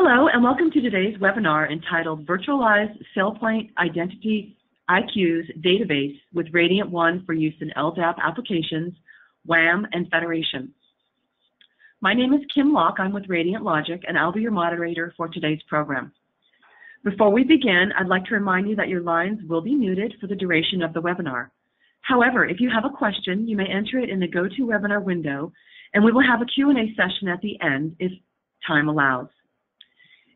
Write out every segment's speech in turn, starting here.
Hello, and welcome to today's webinar entitled Virtualized SailPoint Identity IQs Database with RadiantOne for use in LDAP applications, WAM, and Federation. My name is Kim Locke. I'm with Radiant Logic, and I'll be your moderator for today's program. Before we begin, I'd like to remind you that your lines will be muted for the duration of the webinar. However, if you have a question, you may enter it in the GoToWebinar window, and we will have a Q&A session at the end if time allows.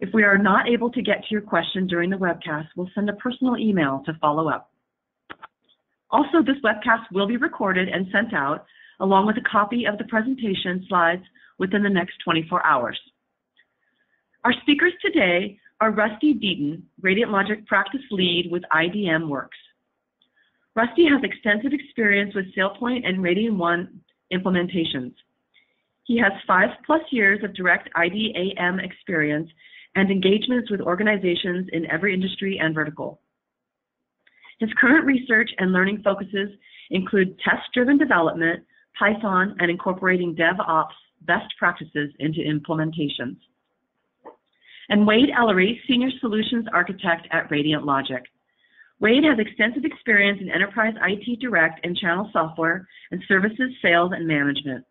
If we are not able to get to your question during the webcast, we'll send a personal email to follow up. Also, this webcast will be recorded and sent out along with a copy of the presentation slides within the next 24 hours. Our speakers today are Rusty Deaton, Radiant Logic Practice Lead with IDMWORKS. Rusty has extensive experience with SailPoint and RadiantOne implementations. He has five plus years of direct IDAM experience and engagements with organizations in every industry and vertical. His current research and learning focuses include test-driven development, Python, and incorporating DevOps best practices into implementations. And Wade Ellery, Senior Solutions Architect at Radiant Logic. Wade has extensive experience in enterprise IT direct and channel software and services sales and management.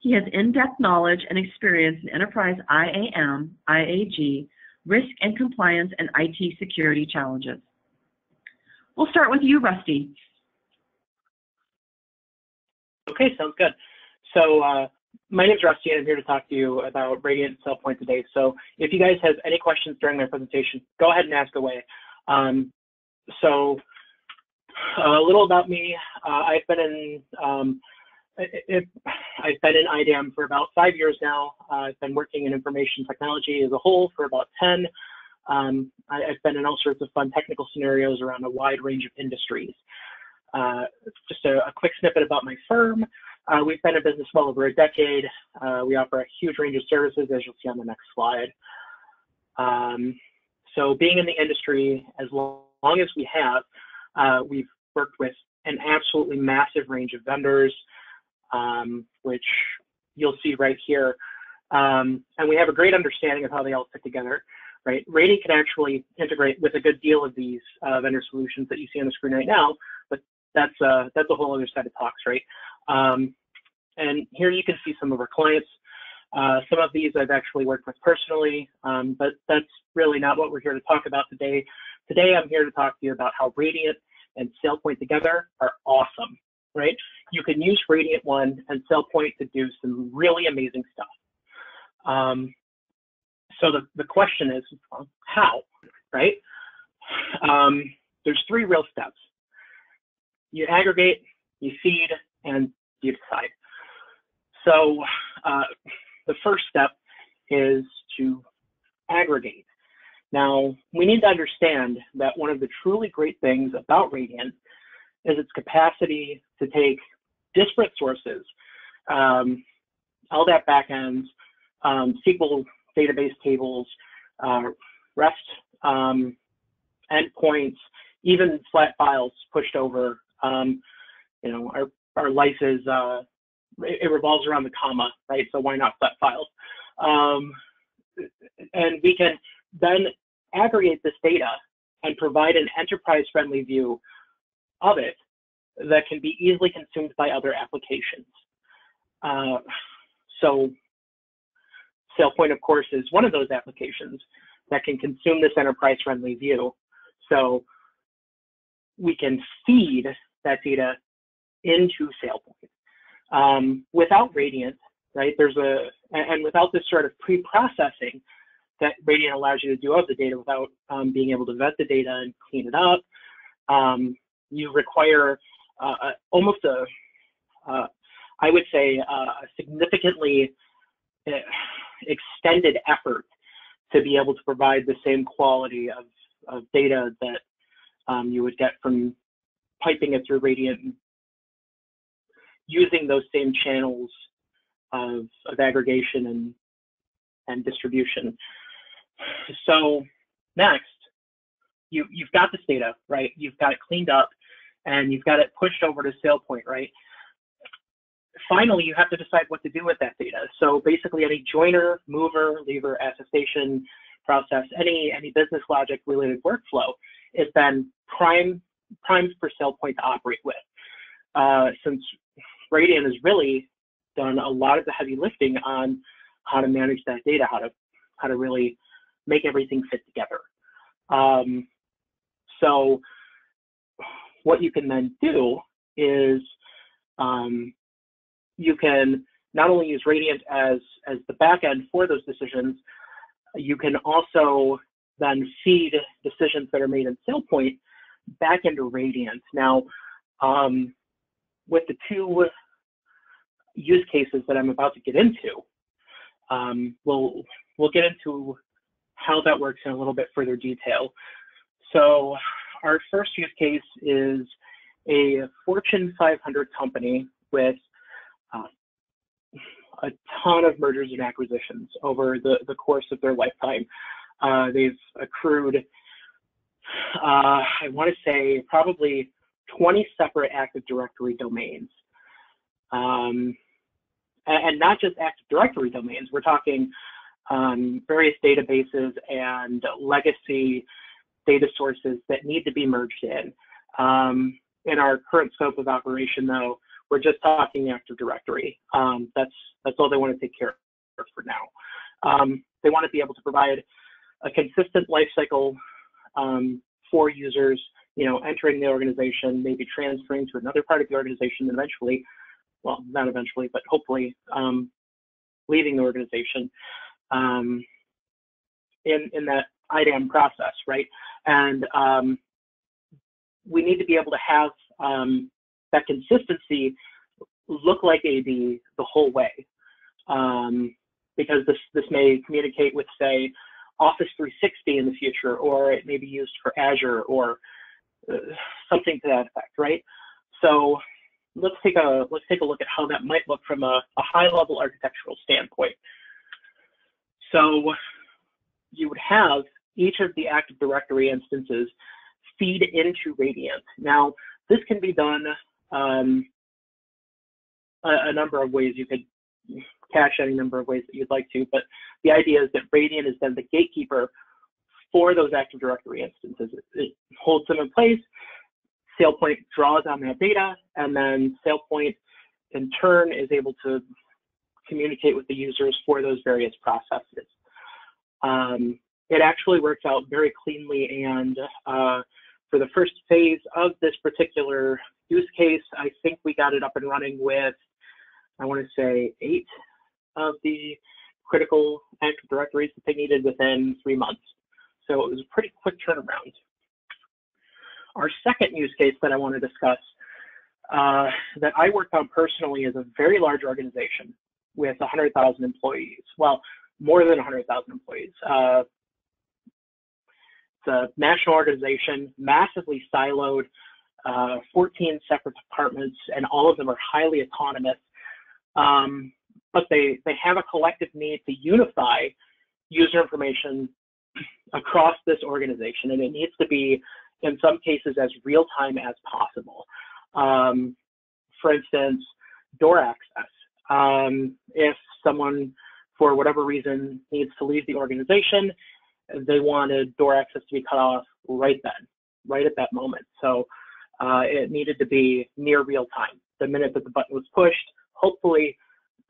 He has in-depth knowledge and experience in enterprise IAM, IAG, risk and compliance, and IT security challenges. We'll start with you, Rusty. Okay, sounds good. So uh, my name is Rusty, and I'm here to talk to you about Radiant SailPoint today. So if you guys have any questions during my presentation, go ahead and ask away. Um, so a little about me. Uh, I've been in um, I've been in IDAM for about five years now. Uh, I've been working in information technology as a whole for about 10. Um, I, have been in all sorts of fun technical scenarios around a wide range of industries. Uh, just a, a, quick snippet about my firm. Uh, we've been in business well over a decade. Uh, we offer a huge range of services, as you'll see on the next slide. Um, so being in the industry as long, long as we have, uh, we've worked with an absolutely massive range of vendors, um, which you'll see right here. Um, and we have a great understanding of how they all fit together, right? Radiant can actually integrate with a good deal of these uh, vendor solutions that you see on the screen right now, but that's uh, that's a whole other set of talks, right? Um, and here you can see some of our clients. Uh, some of these I've actually worked with personally, um, but that's really not what we're here to talk about today. Today I'm here to talk to you about how Radiant and SailPoint together are awesome, right? You can use RadiantOne and SailPoint to do some really amazing stuff. Um, so the, the question is, how, right? Um, there's three real steps. You aggregate, you feed, and you decide. So uh, the first step is to aggregate. Now, we need to understand that one of the truly great things about Radiant is its capacity to take disparate sources, um, LDAP backends, um, SQL database tables, uh, REST um, endpoints, even flat files pushed over. Um, you know, our, our life is, uh, it, revolves around the comma, right? So why not flat files? Um, and we can then aggregate this data and provide an enterprise-friendly view of it that can be easily consumed by other applications. Uh, so SailPoint, of course, is one of those applications that can consume this enterprise-friendly view. So we can feed that data into SailPoint. Um, without Radiant, right, there's a, and without this sort of pre-processing that Radiant allows you to do of the data without um, being able to vet the data and clean it up, um, you require uh, uh, almost a, uh, I would say, a significantly extended effort to be able to provide the same quality of, of data that um, you would get from piping it through Radiant using those same channels of, of aggregation and, and distribution. So next, you, you've got this data, right? You've got it cleaned up and you've got it pushed over to SailPoint, right? finally, you have to decide what to do with that data. So basically, any joiner, mover, leaver, attestation process, any any business logic related workflow is then prime primed for SailPoint to operate with. Uh, since Radiant has really done a lot of the heavy lifting on how to manage that data, how to how to really make everything fit together. Um, so what you can then do is um, you can not only use Radiant as, as the backend for those decisions, you can also then feed decisions that are made in SailPoint back into Radiant. Now, um, with the two use cases that I'm about to get into, um, we'll we'll get into how that works in a little bit further detail. So our first use case is a Fortune 500 company with uh, a ton of mergers and acquisitions over the, the course of their lifetime. Uh, they've accrued, uh, I want to say, probably 20 separate Active Directory domains. Um, and, not just Active Directory domains, we're talking um, various databases and legacy data sources that need to be merged in. Um, in our current scope of operation, though, we're just talking Active Directory. Um, that's that's all they want to take care of for now. Um, they want to be able to provide a consistent lifecycle um, for users, you know, entering the organization, maybe transferring to another part of the organization, and eventually, well, not eventually, but hopefully, um, leaving the organization um, in in that IDAM process, right? And um, we need to be able to have um, that consistency look like AD the whole way. Um, because this, this may communicate with, say, Office 360 in the future, or it may be used for Azure or uh, something to that effect, right? So let's take a let's take a look at how that might look from a, a high level architectural standpoint. So you would have each of the Active Directory instances feed into Radiant. Now, this can be done um, a, a, number of ways. You could cache any number of ways that you'd like to, but the idea is that Radiant is then the gatekeeper for those Active Directory instances. It, it holds them in place. SailPoint draws on that data, and then SailPoint in turn is able to communicate with the users for those various processes. Um, it actually works out very cleanly and uh, for the first phase of this particular use case, I think we got it up and running with, I want to say eight of the critical Active Directories that they needed within three months. So it was a pretty quick turnaround. Our second use case that I want to discuss uh, that I worked on personally is a very large organization with 100,000 employees. Well, more than 100,000 employees. Uh, it's a national organization, massively siloed, uh, 14 separate departments, and all of them are highly autonomous. Um, but they, they have a collective need to unify user information across this organization, and it needs to be, in some cases, as real time as possible. Um, for instance, door access. Um, if someone, for whatever reason, needs to leave the organization, they wanted door access to be cut off right then, right at that moment. So uh, it needed to be near real time. The minute that the button was pushed, hopefully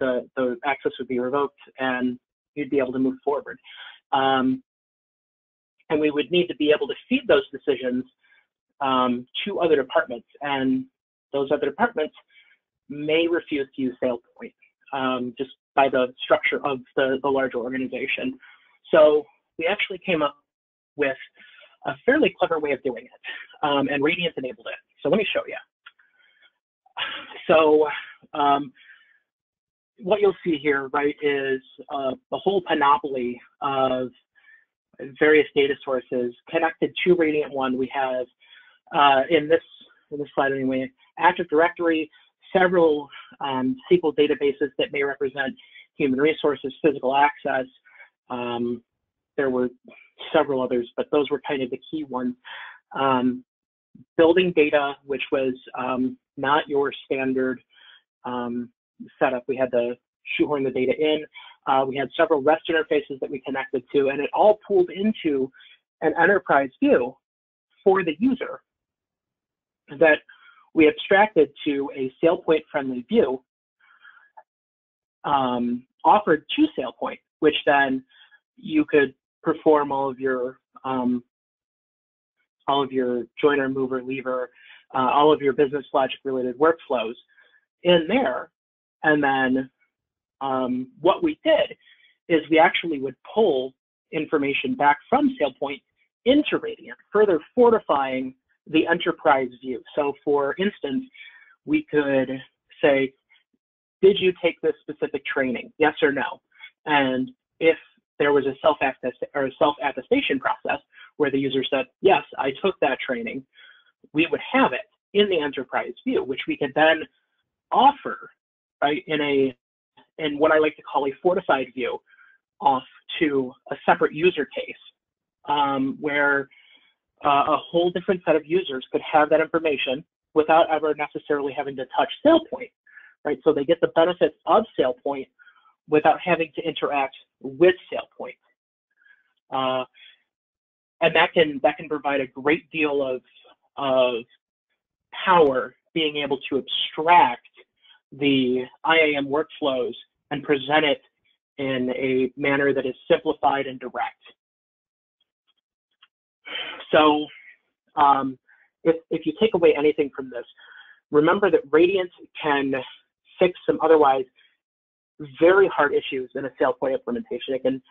the, the access would be revoked and you'd be able to move forward. Um, and we would need to be able to feed those decisions um, to other departments. And those other departments may refuse to use SailPoint um, just by the structure of the, the larger organization. So we actually came up with a fairly clever way of doing it, um, and Radiant enabled it. So let me show you. So um, what you'll see here, right, is uh, the whole panoply of various data sources connected to RadiantOne. We have uh, in this in this slide anyway, Active Directory, several um, SQL databases that may represent human resources, physical access, um, there were several others, but those were kind of the key ones. Um, building data, which was um, not your standard um, setup. We had to shoehorn the data in. Uh, we had several REST interfaces that we connected to, and it all pulled into an enterprise view for the user that we abstracted to a SailPoint friendly view um, offered to SailPoint, which then you could perform all of your um, all of your joiner, mover, leaver, uh, all of your business logic related workflows in there. And then um, what we did is we actually would pull information back from SailPoint into Radiant, further fortifying the enterprise view. So for instance, we could say, did you take this specific training? Yes or no? And if there was a self or self attestation process where the user said, yes, I took that training, we would have it in the enterprise view, which we could then offer, right, in a in what I like to call a fortified view off to a separate user case um, where uh, a whole different set of users could have that information without ever necessarily having to touch SailPoint, right? So they get the benefits of SailPoint without having to interact with SailPoint. Uh, and that can that can provide a great deal of of power being able to abstract the IAM workflows and present it in a manner that is simplified and direct. So um, if, if you take away anything from this, remember that Radiant can fix some otherwise very hard issues in a SailPoint implementation. It can,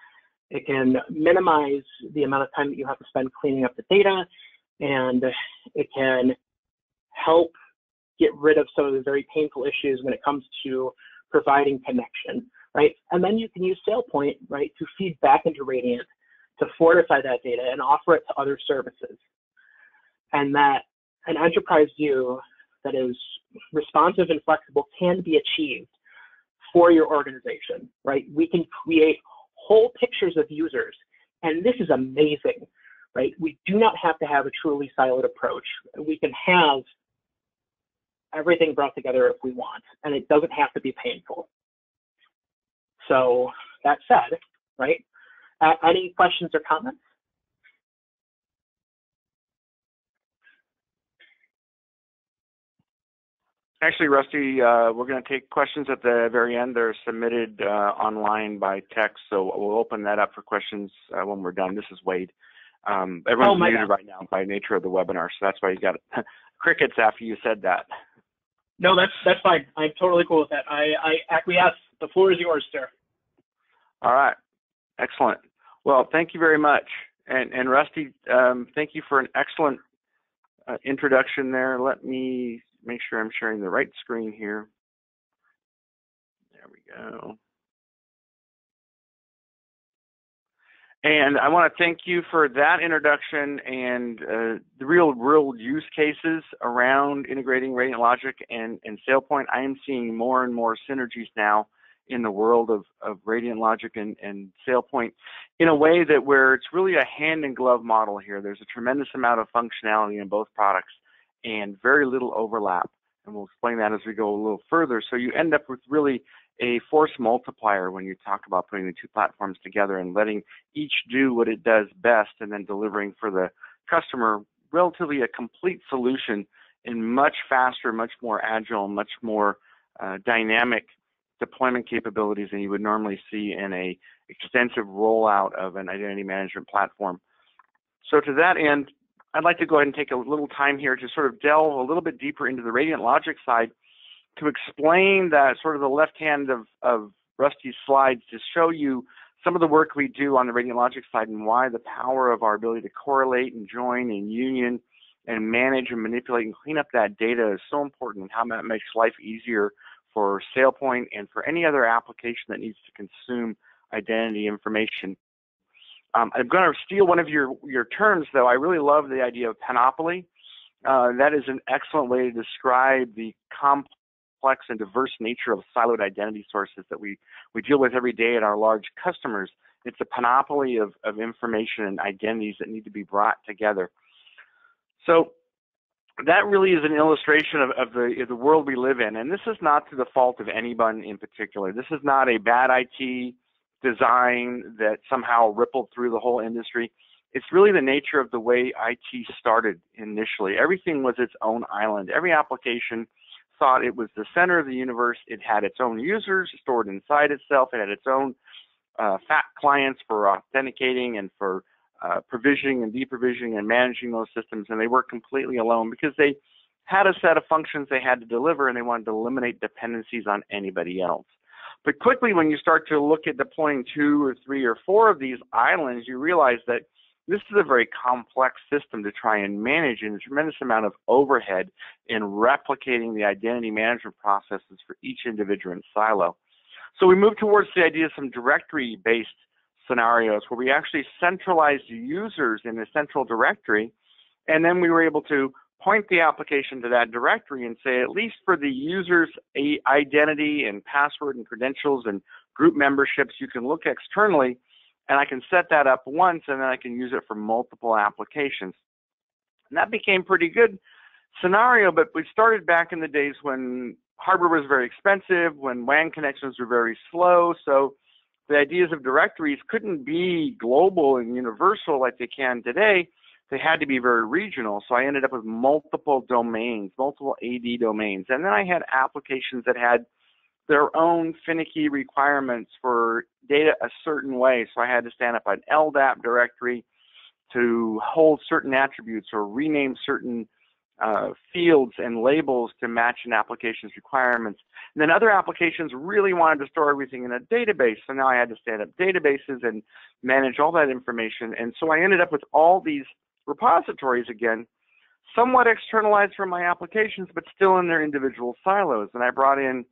it can minimize the amount of time that you have to spend cleaning up the data, and it can help get rid of some of the very painful issues when it comes to providing connection, right? And then you can use SailPoint, right, to feed back into Radiant to fortify that data and offer it to other services. And that an enterprise view that is responsive and flexible can be achieved for your organization, right? We can create whole pictures of users, and this is amazing, right? We do not have to have a truly siloed approach. We can have everything brought together if we want, and it doesn't have to be painful. So that said, right, any questions or comments? Actually, Rusty, uh, we're going to take questions at the very end. They're submitted uh, online by text, so we'll open that up for questions uh, when we're done. This is Wade. Um, everyone's oh muted God. right now by nature of the webinar, so that's why you got crickets after you said that. No, that's that's fine. I'm totally cool with that. I, I acquiesce. The floor is yours, sir. All right. Excellent. Well, thank you very much. And, and Rusty, um, thank you for an excellent uh, introduction there. Let me make sure I'm sharing the right screen here. There we go. And I want to thank you for that introduction and uh, the real world use cases around integrating Radiant Logic and, and SailPoint. I am seeing more and more synergies now in the world of, of Radiant Logic and, and SailPoint in a way that where it's really a hand in glove model here. There's a tremendous amount of functionality in both products and very little overlap. And we'll explain that as we go a little further. So you end up with really a force multiplier when you talk about putting the two platforms together and letting each do what it does best and then delivering for the customer relatively a complete solution in much faster, much more agile, much more uh, dynamic deployment capabilities than you would normally see in a extensive rollout of an identity management platform. So to that end, I'd like to go ahead and take a little time here to sort of delve a little bit deeper into the Radiant Logic side to explain that sort of the left hand of, of Rusty's slides to show you some of the work we do on the Radiant Logic side and why the power of our ability to correlate and join and union and manage and manipulate and clean up that data is so important and how that makes life easier for SailPoint and for any other application that needs to consume identity information. Um, I'm going to steal one of your, your terms, though. I really love the idea of panoply. Uh, that is an excellent way to describe the complex and diverse nature of siloed identity sources that we, we deal with every day at our large customers. It's a panoply of, of information and identities that need to be brought together. So that really is an illustration of, of the of the world we live in, and this is not to the fault of anyone in particular. This is not a bad IT design that somehow rippled through the whole industry. It's really the nature of the way IT started initially. Everything was its own island. Every application thought it was the center of the universe. It had its own users stored inside itself. It had its own uh, fat clients for authenticating and for uh, provisioning and deprovisioning and managing those systems, and they worked completely alone because they had a set of functions they had to deliver and they wanted to eliminate dependencies on anybody else. But quickly, when you start to look at deploying two or three or four of these islands, you realize that this is a very complex system to try and manage and a tremendous amount of overhead in replicating the identity management processes for each individual in silo. So we moved towards the idea of some directory-based scenarios where we actually centralized users in a central directory, and then we were able to point the application to that directory and say, at least for the user's identity and password and credentials and group memberships, you can look externally, and I can set that up once, and then I can use it for multiple applications. And that became pretty good scenario, but we started back in the days when hardware was very expensive, when WAN connections were very slow, so the ideas of directories couldn't be global and universal like they can today. They had to be very regional. So I ended up with multiple domains, multiple AD domains. And then I had applications that had their own finicky requirements for data a certain way. So I had to stand up an LDAP directory to hold certain attributes or rename certain uh, fields and labels to match an application's requirements. And then other applications really wanted to store everything in a database. So now I had to stand up databases and manage all that information. And so I ended up with all these repositories again, somewhat externalized from my applications, but still in their individual silos. And I brought in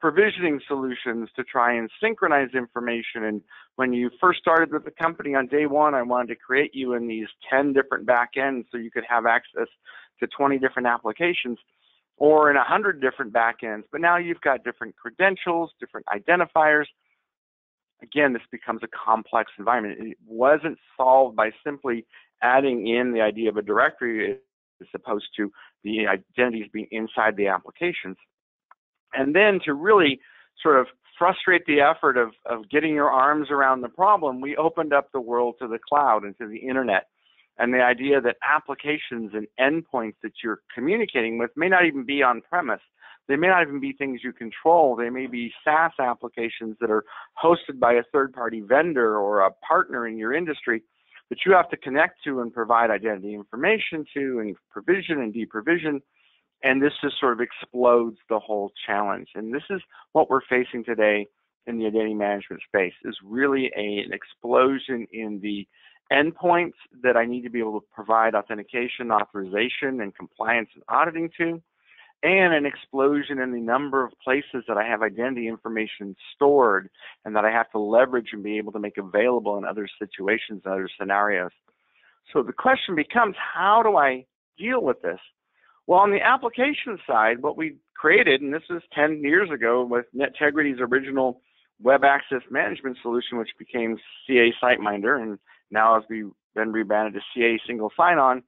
provisioning solutions to try and synchronize information. And when you first started with the company on day one, I wanted to create you in these 10 different backends so you could have access to 20 different applications or in 100 different backends. But now you've got different credentials, different identifiers. Again, this becomes a complex environment. It wasn't solved by simply adding in the idea of a directory as opposed to the identities being inside the applications. And then to really sort of frustrate the effort of, of getting your arms around the problem, we opened up the world to the cloud and to the internet and the idea that applications and endpoints that you're communicating with may not even be on premise. They may not even be things you control. They may be SaaS applications that are hosted by a third party vendor or a partner in your industry that you have to connect to and provide identity information to and provision and deprovision. And this just sort of explodes the whole challenge. And this is what we're facing today in the identity management space is really a, an explosion in the endpoints that I need to be able to provide authentication, authorization, and compliance and auditing to, and an explosion in the number of places that I have identity information stored and that I have to leverage and be able to make available in other situations, other scenarios. So the question becomes, how do I deal with this? Well, on the application side, what we created, and this was 10 years ago with Netegrity's original web access management solution, which became CA SiteMinder, and now has been rebranded to CA Single Sign-On,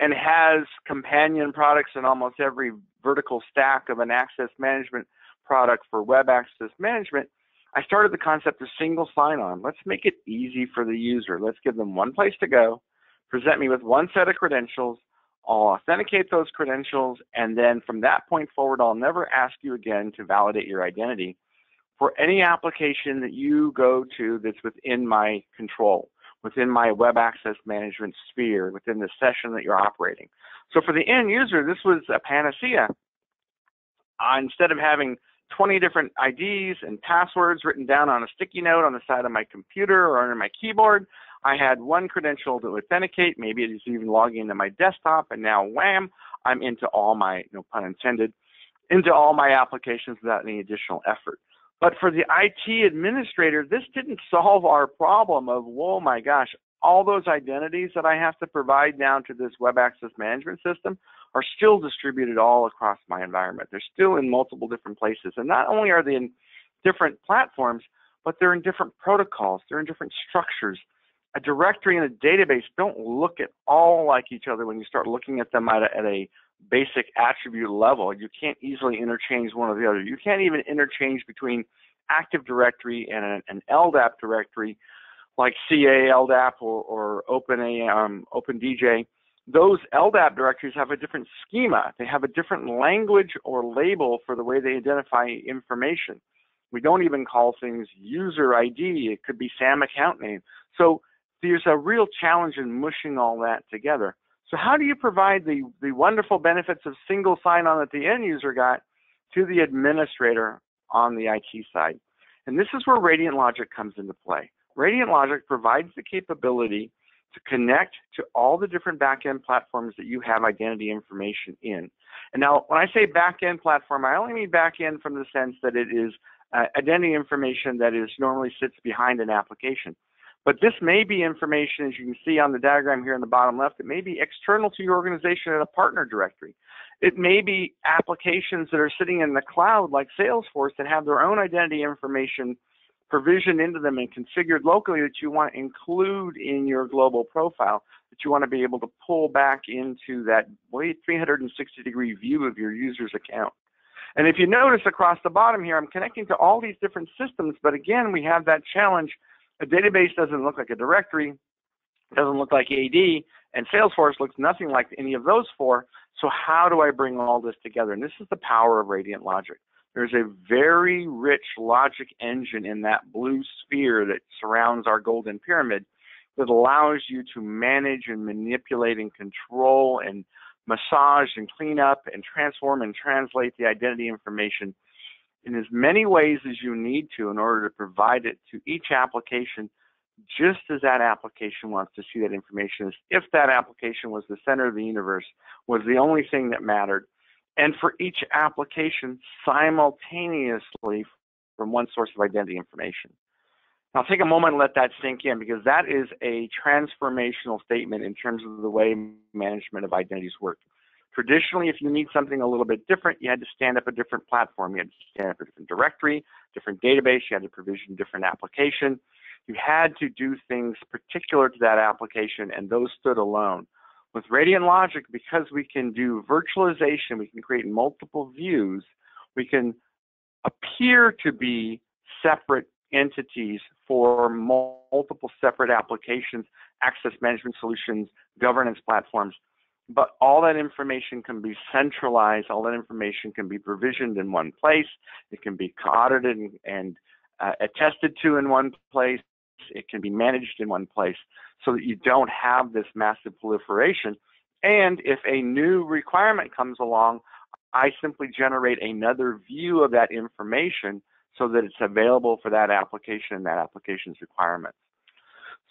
and has companion products in almost every vertical stack of an access management product for web access management. I started the concept of single sign-on. Let's make it easy for the user. Let's give them one place to go, present me with one set of credentials, I'll authenticate those credentials, and then from that point forward, I'll never ask you again to validate your identity for any application that you go to that's within my control within my web access management sphere, within the session that you're operating. So for the end user, this was a panacea. Uh, instead of having 20 different IDs and passwords written down on a sticky note on the side of my computer or on my keyboard, I had one credential to authenticate. Maybe it is even logging into my desktop, and now wham, I'm into all my, no pun intended, into all my applications without any additional effort. But for the IT administrator, this didn't solve our problem of, whoa, my gosh, all those identities that I have to provide down to this web access management system are still distributed all across my environment. They're still in multiple different places. And not only are they in different platforms, but they're in different protocols, they're in different structures. A directory and a database don't look at all like each other when you start looking at them at a, at a basic attribute level. You can't easily interchange one or the other. You can't even interchange between Active Directory and an, an LDAP directory like CA LDAP or, or Open, um, OpenDJ. Those LDAP directories have a different schema. They have a different language or label for the way they identify information. We don't even call things user ID. It could be SAM account name. So there's a real challenge in mushing all that together. So how do you provide the, the wonderful benefits of single sign-on that the end user got to the administrator on the IT side? And this is where Radiant Logic comes into play. Radiant Logic provides the capability to connect to all the different backend platforms that you have identity information in. And now, when I say backend platform, I only mean backend from the sense that it is uh, identity information that is normally sits behind an application. But this may be information, as you can see on the diagram here in the bottom left, it may be external to your organization in a partner directory. It may be applications that are sitting in the cloud like Salesforce that have their own identity information provisioned into them and configured locally that you want to include in your global profile that you want to be able to pull back into that 360 degree view of your user's account. And if you notice across the bottom here, I'm connecting to all these different systems, but again, we have that challenge. A database doesn't look like a directory, doesn't look like AD, and Salesforce looks nothing like any of those four. So how do I bring all this together? And this is the power of Radiant Logic. There's a very rich logic engine in that blue sphere that surrounds our golden pyramid that allows you to manage and manipulate and control and massage and clean up and transform and translate the identity information in as many ways as you need to in order to provide it to each application just as that application wants to see that information as if that application was the center of the universe, was the only thing that mattered, and for each application simultaneously from one source of identity information. Now, take a moment and let that sink in because that is a transformational statement in terms of the way management of identities work. Traditionally, if you need something a little bit different, you had to stand up a different platform. You had to stand up a different directory, different database. You had to provision different application. You had to do things particular to that application, and those stood alone. With Radiant Logic, because we can do virtualization, we can create multiple views, we can appear to be separate entities for multiple separate applications, access management solutions, governance platforms. But all that information can be centralized, all that information can be provisioned in one place, it can be audited and, and uh, attested to in one place, it can be managed in one place so that you don't have this massive proliferation. And if a new requirement comes along, I simply generate another view of that information so that it's available for that application and that application's requirements.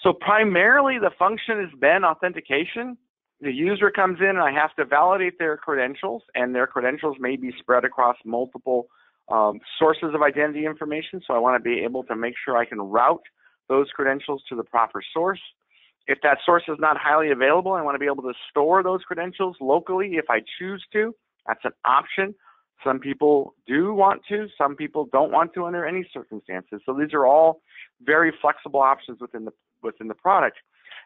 So primarily the function has been authentication. The user comes in and I have to validate their credentials and their credentials may be spread across multiple um, sources of identity information. So I want to be able to make sure I can route those credentials to the proper source. If that source is not highly available, I want to be able to store those credentials locally if I choose to. That's an option. Some people do want to, some people don't want to under any circumstances. So these are all very flexible options within the within the product.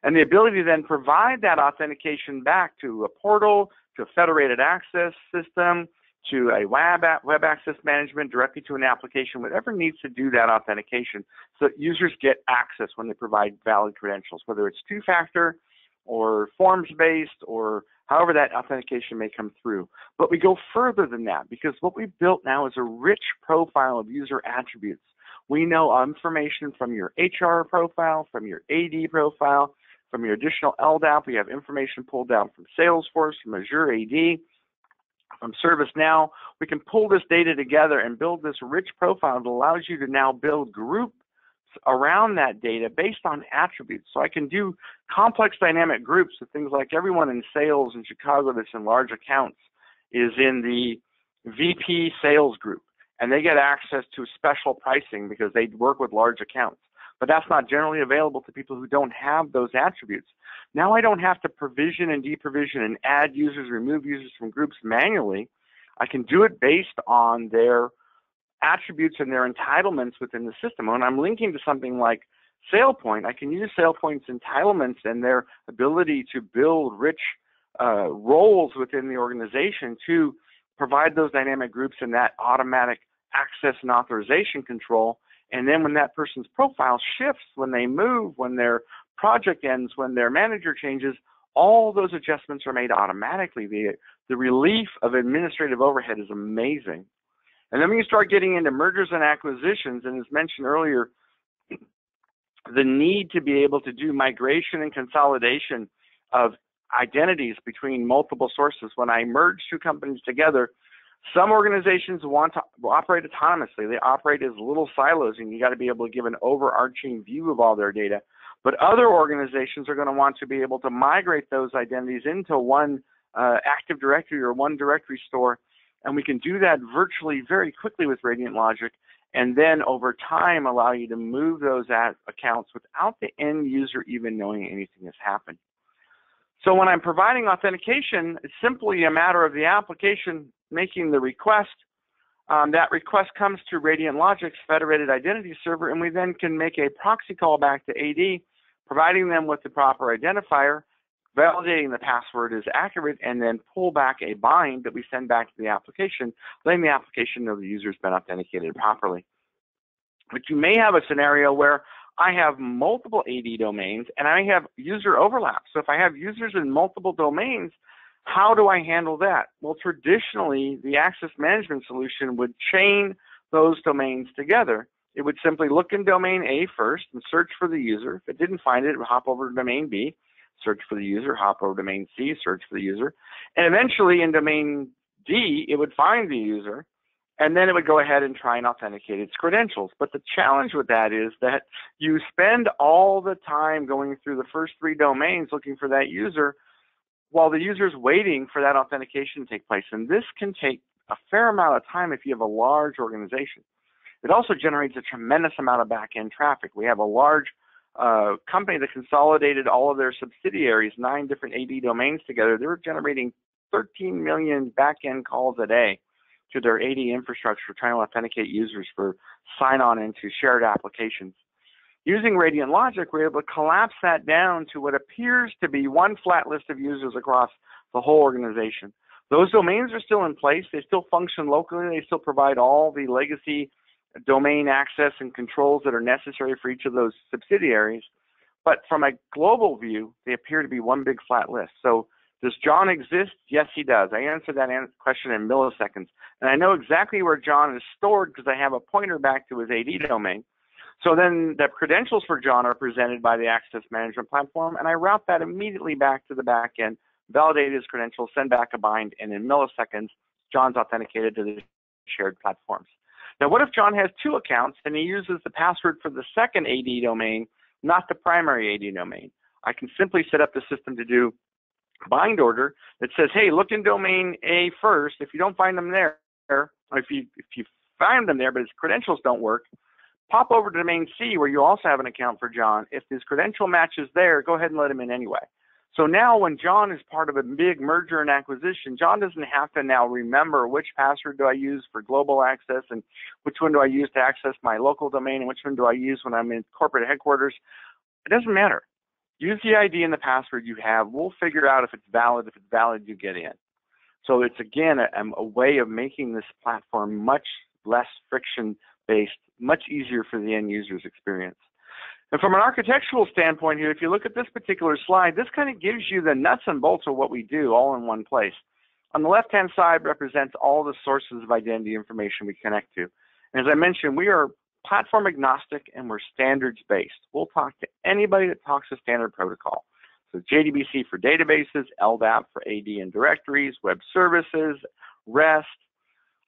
And the ability to then provide that authentication back to a portal, to a federated access system, to a web, web access management directly to an application, whatever needs to do that authentication so that users get access when they provide valid credentials, whether it's two-factor or forms-based or however that authentication may come through. But we go further than that because what we've built now is a rich profile of user attributes. We know information from your HR profile, from your AD profile, from your additional LDAP. We have information pulled down from Salesforce, from Azure AD, from ServiceNow, we can pull this data together and build this rich profile that allows you to now build groups around that data based on attributes. So I can do complex dynamic groups with things like everyone in sales in Chicago that's in large accounts is in the VP sales group and they get access to special pricing because they work with large accounts but that's not generally available to people who don't have those attributes. Now I don't have to provision and deprovision and add users, remove users from groups manually. I can do it based on their attributes and their entitlements within the system. When I'm linking to something like SailPoint, I can use SailPoint's entitlements and their ability to build rich uh, roles within the organization to provide those dynamic groups and that automatic access and authorization control. And then when that person's profile shifts, when they move, when their project ends, when their manager changes, all those adjustments are made automatically. The, the relief of administrative overhead is amazing. And then when you start getting into mergers and acquisitions, and as mentioned earlier, the need to be able to do migration and consolidation of identities between multiple sources. When I merge two companies together, some organizations want to operate autonomously. They operate as little silos, and you got to be able to give an overarching view of all their data. But other organizations are going to want to be able to migrate those identities into one uh, Active Directory or one directory store, and we can do that virtually very quickly with Radiant Logic, and then over time allow you to move those accounts without the end user even knowing anything has happened. So when I'm providing authentication, it's simply a matter of the application making the request. Um, that request comes to Radiant Logic's federated identity server, and we then can make a proxy call back to AD, providing them with the proper identifier, validating the password is accurate, and then pull back a bind that we send back to the application, letting the application know the user's been authenticated properly. But you may have a scenario where I have multiple AD domains and I have user overlap. So if I have users in multiple domains, how do I handle that? Well, traditionally, the access management solution would chain those domains together. It would simply look in domain A first and search for the user. If it didn't find it, it would hop over to domain B, search for the user, hop over to domain C, search for the user. And eventually in domain D, it would find the user and then it would go ahead and try and authenticate its credentials. But the challenge with that is that you spend all the time going through the first three domains looking for that user while the user is waiting for that authentication to take place. And this can take a fair amount of time if you have a large organization. It also generates a tremendous amount of back-end traffic. We have a large uh, company that consolidated all of their subsidiaries, nine different AD domains together. They were generating 13 million back-end calls a day to their AD infrastructure trying to authenticate users for sign-on into shared applications. Using Radiant Logic, we're able to collapse that down to what appears to be one flat list of users across the whole organization. Those domains are still in place. They still function locally. They still provide all the legacy domain access and controls that are necessary for each of those subsidiaries. But from a global view, they appear to be one big flat list. So does John exist? Yes, he does. I answered that question in milliseconds. And I know exactly where John is stored because I have a pointer back to his AD domain. So then the credentials for John are presented by the access management platform, and I route that immediately back to the backend, validate his credentials, send back a bind, and in milliseconds, John's authenticated to the shared platforms. Now, what if John has two accounts and he uses the password for the second AD domain, not the primary AD domain? I can simply set up the system to do bind order that says, hey, look in domain A first. If you don't find them there, or if you if you find them there but his credentials don't work, pop over to domain C where you also have an account for John. If his credential matches there, go ahead and let him in anyway. So now when John is part of a big merger and acquisition, John doesn't have to now remember which password do I use for global access and which one do I use to access my local domain and which one do I use when I'm in corporate headquarters. It doesn't matter. Use the ID and the password you have. We'll figure out if it's valid. If it's valid, you get in. So it's again a, a way of making this platform much less friction based, much easier for the end user's experience. And from an architectural standpoint here, if you look at this particular slide, this kind of gives you the nuts and bolts of what we do all in one place. On the left-hand side represents all the sources of identity information we connect to. And as I mentioned, we are platform agnostic and we're standards based. We'll talk to anybody that talks a standard protocol. So JDBC for databases, LDAP for AD and directories, web services, REST,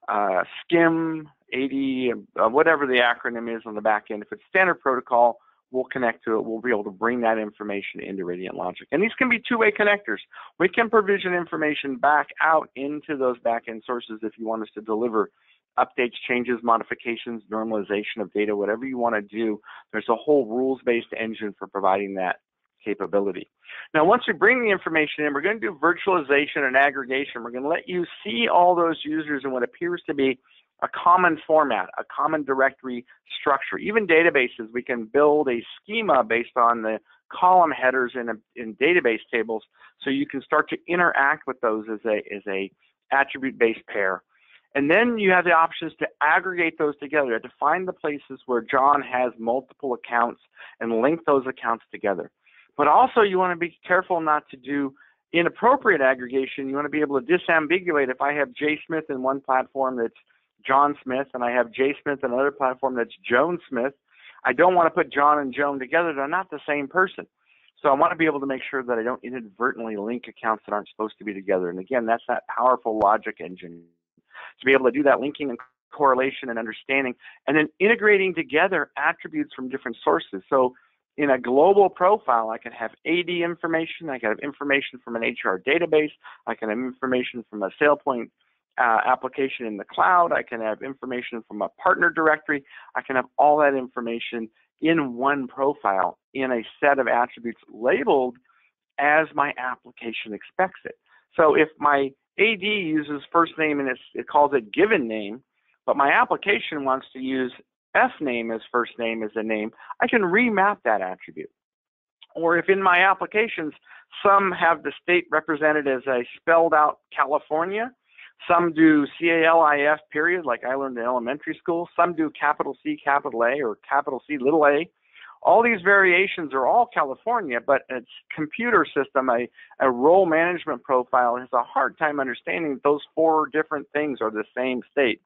uh, SCIM, AD, uh, whatever the acronym is on the back end. If it's standard protocol, we'll connect to it. We'll be able to bring that information into Radiant Logic. And these can be two-way connectors. We can provision information back out into those back-end sources if you want us to deliver updates, changes, modifications, normalization of data, whatever you want to do. There's a whole rules-based engine for providing that capability. Now, once we bring the information in, we're going to do virtualization and aggregation. We're going to let you see all those users in what appears to be a common format, a common directory structure. Even databases, we can build a schema based on the column headers in, a, in database tables so you can start to interact with those as a, as a attribute-based pair. And then you have the options to aggregate those together, to find the places where John has multiple accounts and link those accounts together. But also you want to be careful not to do inappropriate aggregation. You want to be able to disambiguate if I have J Smith in one platform that's John Smith and I have Jay Smith in another platform that's Joan Smith. I don't want to put John and Joan together. They're not the same person. So I want to be able to make sure that I don't inadvertently link accounts that aren't supposed to be together. And again, that's that powerful logic engine to be able to do that linking and correlation and understanding, and then integrating together attributes from different sources. So in a global profile, I can have AD information, I can have information from an HR database, I can have information from a SailPoint uh, application in the cloud, I can have information from a partner directory, I can have all that information in one profile in a set of attributes labeled as my application expects it. So if my AD uses first name and it calls it given name, but my application wants to use F name as first name as a name, I can remap that attribute. Or if in my applications, some have the state represented as a spelled out California, some do C-A-L-I-F period, like I learned in elementary school, some do capital C, capital A, or capital C, little a, all these variations are all California, but its computer system, a, a role management profile, has a hard time understanding that those four different things are the same state.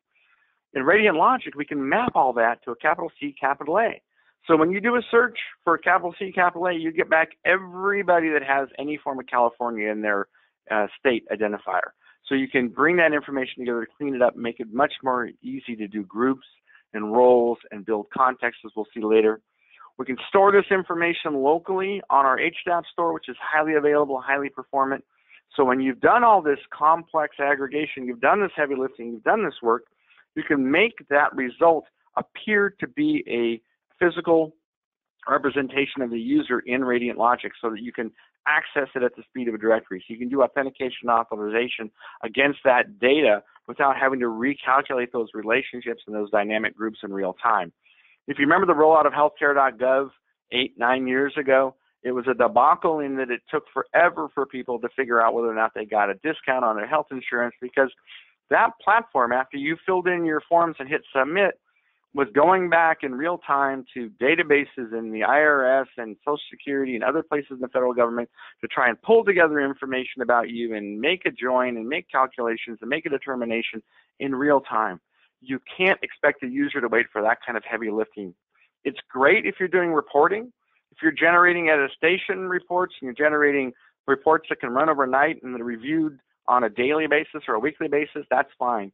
In Radiant Logic, we can map all that to a capital C, capital A. So when you do a search for capital C, capital A, you get back everybody that has any form of California in their uh, state identifier. So you can bring that information together, to clean it up, make it much more easy to do groups and roles and build context, as we'll see later. We can store this information locally on our HDAP store, which is highly available, highly performant. So when you've done all this complex aggregation, you've done this heavy lifting, you've done this work, you can make that result appear to be a physical representation of the user in Radiant Logic so that you can access it at the speed of a directory. So you can do authentication authorization against that data without having to recalculate those relationships and those dynamic groups in real time. If you remember the rollout of healthcare.gov eight, nine years ago, it was a debacle in that it took forever for people to figure out whether or not they got a discount on their health insurance because that platform, after you filled in your forms and hit submit, was going back in real time to databases in the IRS and Social Security and other places in the federal government to try and pull together information about you and make a join and make calculations and make a determination in real time you can't expect a user to wait for that kind of heavy lifting. It's great if you're doing reporting. If you're generating attestation reports and you're generating reports that can run overnight and they're reviewed on a daily basis or a weekly basis, that's fine.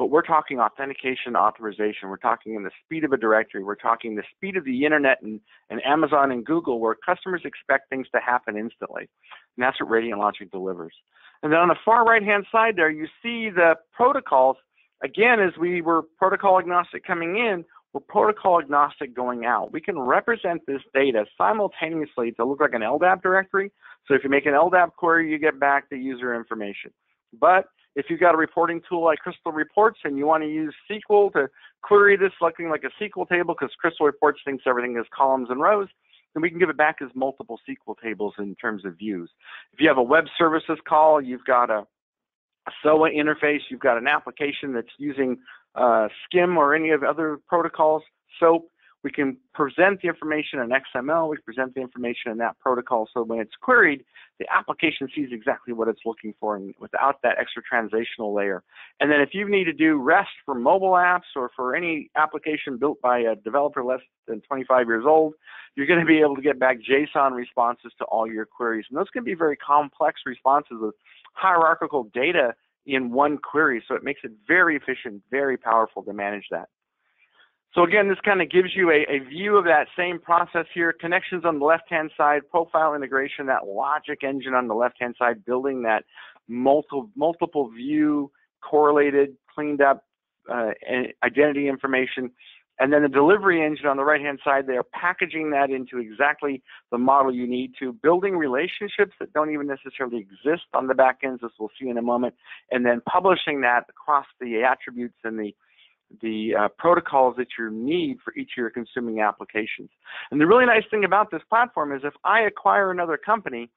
But we're talking authentication authorization. We're talking in the speed of a directory. We're talking the speed of the internet and, and Amazon and Google where customers expect things to happen instantly. And that's what Radiant Logic delivers. And then on the far right hand side there, you see the protocols Again, as we were protocol agnostic coming in, we're protocol agnostic going out. We can represent this data simultaneously to look like an LDAP directory. So if you make an LDAP query, you get back the user information. But if you've got a reporting tool like Crystal Reports and you want to use SQL to query this looking like a SQL table because Crystal Reports thinks everything is columns and rows, then we can give it back as multiple SQL tables in terms of views. If you have a web services call, you've got a SOA interface, you've got an application that's using uh, SCIM or any of the other protocols, SOAP, we can present the information in XML, we present the information in that protocol so when it's queried, the application sees exactly what it's looking for and without that extra translational layer. And then if you need to do REST for mobile apps or for any application built by a developer less than 25 years old, you're going to be able to get back JSON responses to all your queries. And those can be very complex responses with hierarchical data in one query. So it makes it very efficient, very powerful to manage that. So again, this kind of gives you a, a, view of that same process here. Connections on the left-hand side, profile integration, that logic engine on the left-hand side, building that multiple, multiple view, correlated, cleaned up uh, identity information. And then the delivery engine on the right-hand side, they are packaging that into exactly the model you need to, building relationships that don't even necessarily exist on the back ends, as we'll see in a moment, and then publishing that across the attributes and the the uh, protocols that you need for each of your consuming applications. And the really nice thing about this platform is if I acquire another company,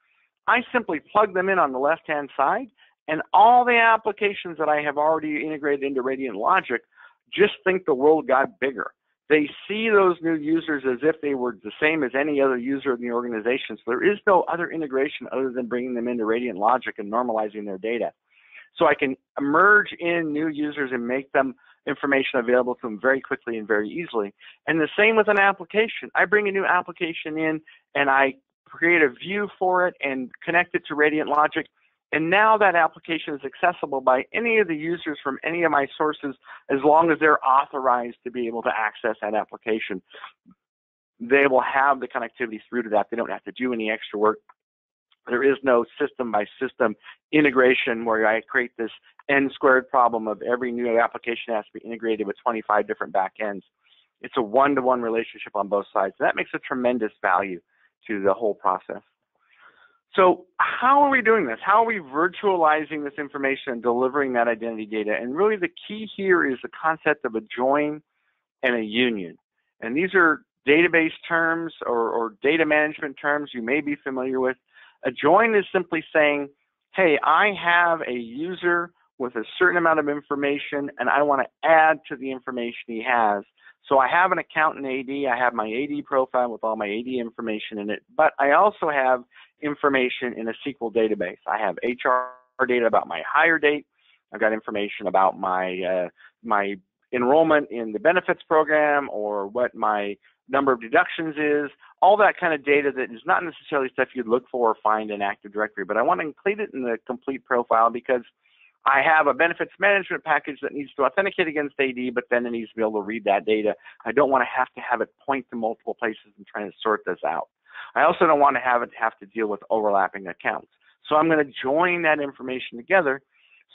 I simply plug them in on the left-hand side, and all the applications that I have already integrated into Radiant Logic just think the world got bigger. They see those new users as if they were the same as any other user in the organization. So there is no other integration other than bringing them into Radiant Logic and normalizing their data. So I can merge in new users and make them information available to them very quickly and very easily. And the same with an application. I bring a new application in and I create a view for it and connect it to Radiant Logic. And now that application is accessible by any of the users from any of my sources as long as they're authorized to be able to access that application. They will have the connectivity through to that. They don't have to do any extra work. There is no system by system integration where I create this n squared problem of every new application has to be integrated with 25 different backends. It's a one-to-one relationship on both sides. And that makes a tremendous value to the whole process. So how are we doing this? How are we virtualizing this information and delivering that identity data? And really the key here is the concept of a join and a union. And these are database terms or, or data management terms you may be familiar with. A join is simply saying, hey, I have a user with a certain amount of information and I want to add to the information he has. So I have an account in AD, I have my AD profile with all my AD information in it, but I also have information in a SQL database. I have HR data about my hire date. I've got information about my uh, my enrollment in the benefits program or what my number of deductions is, all that kind of data that is not necessarily stuff you'd look for or find in Active Directory, but I want to include it in the complete profile because I have a benefits management package that needs to authenticate against AD, but then it needs to be able to read that data. I don't want to have to have it point to multiple places and trying to sort this out. I also don't want to have it have to deal with overlapping accounts. So I'm going to join that information together.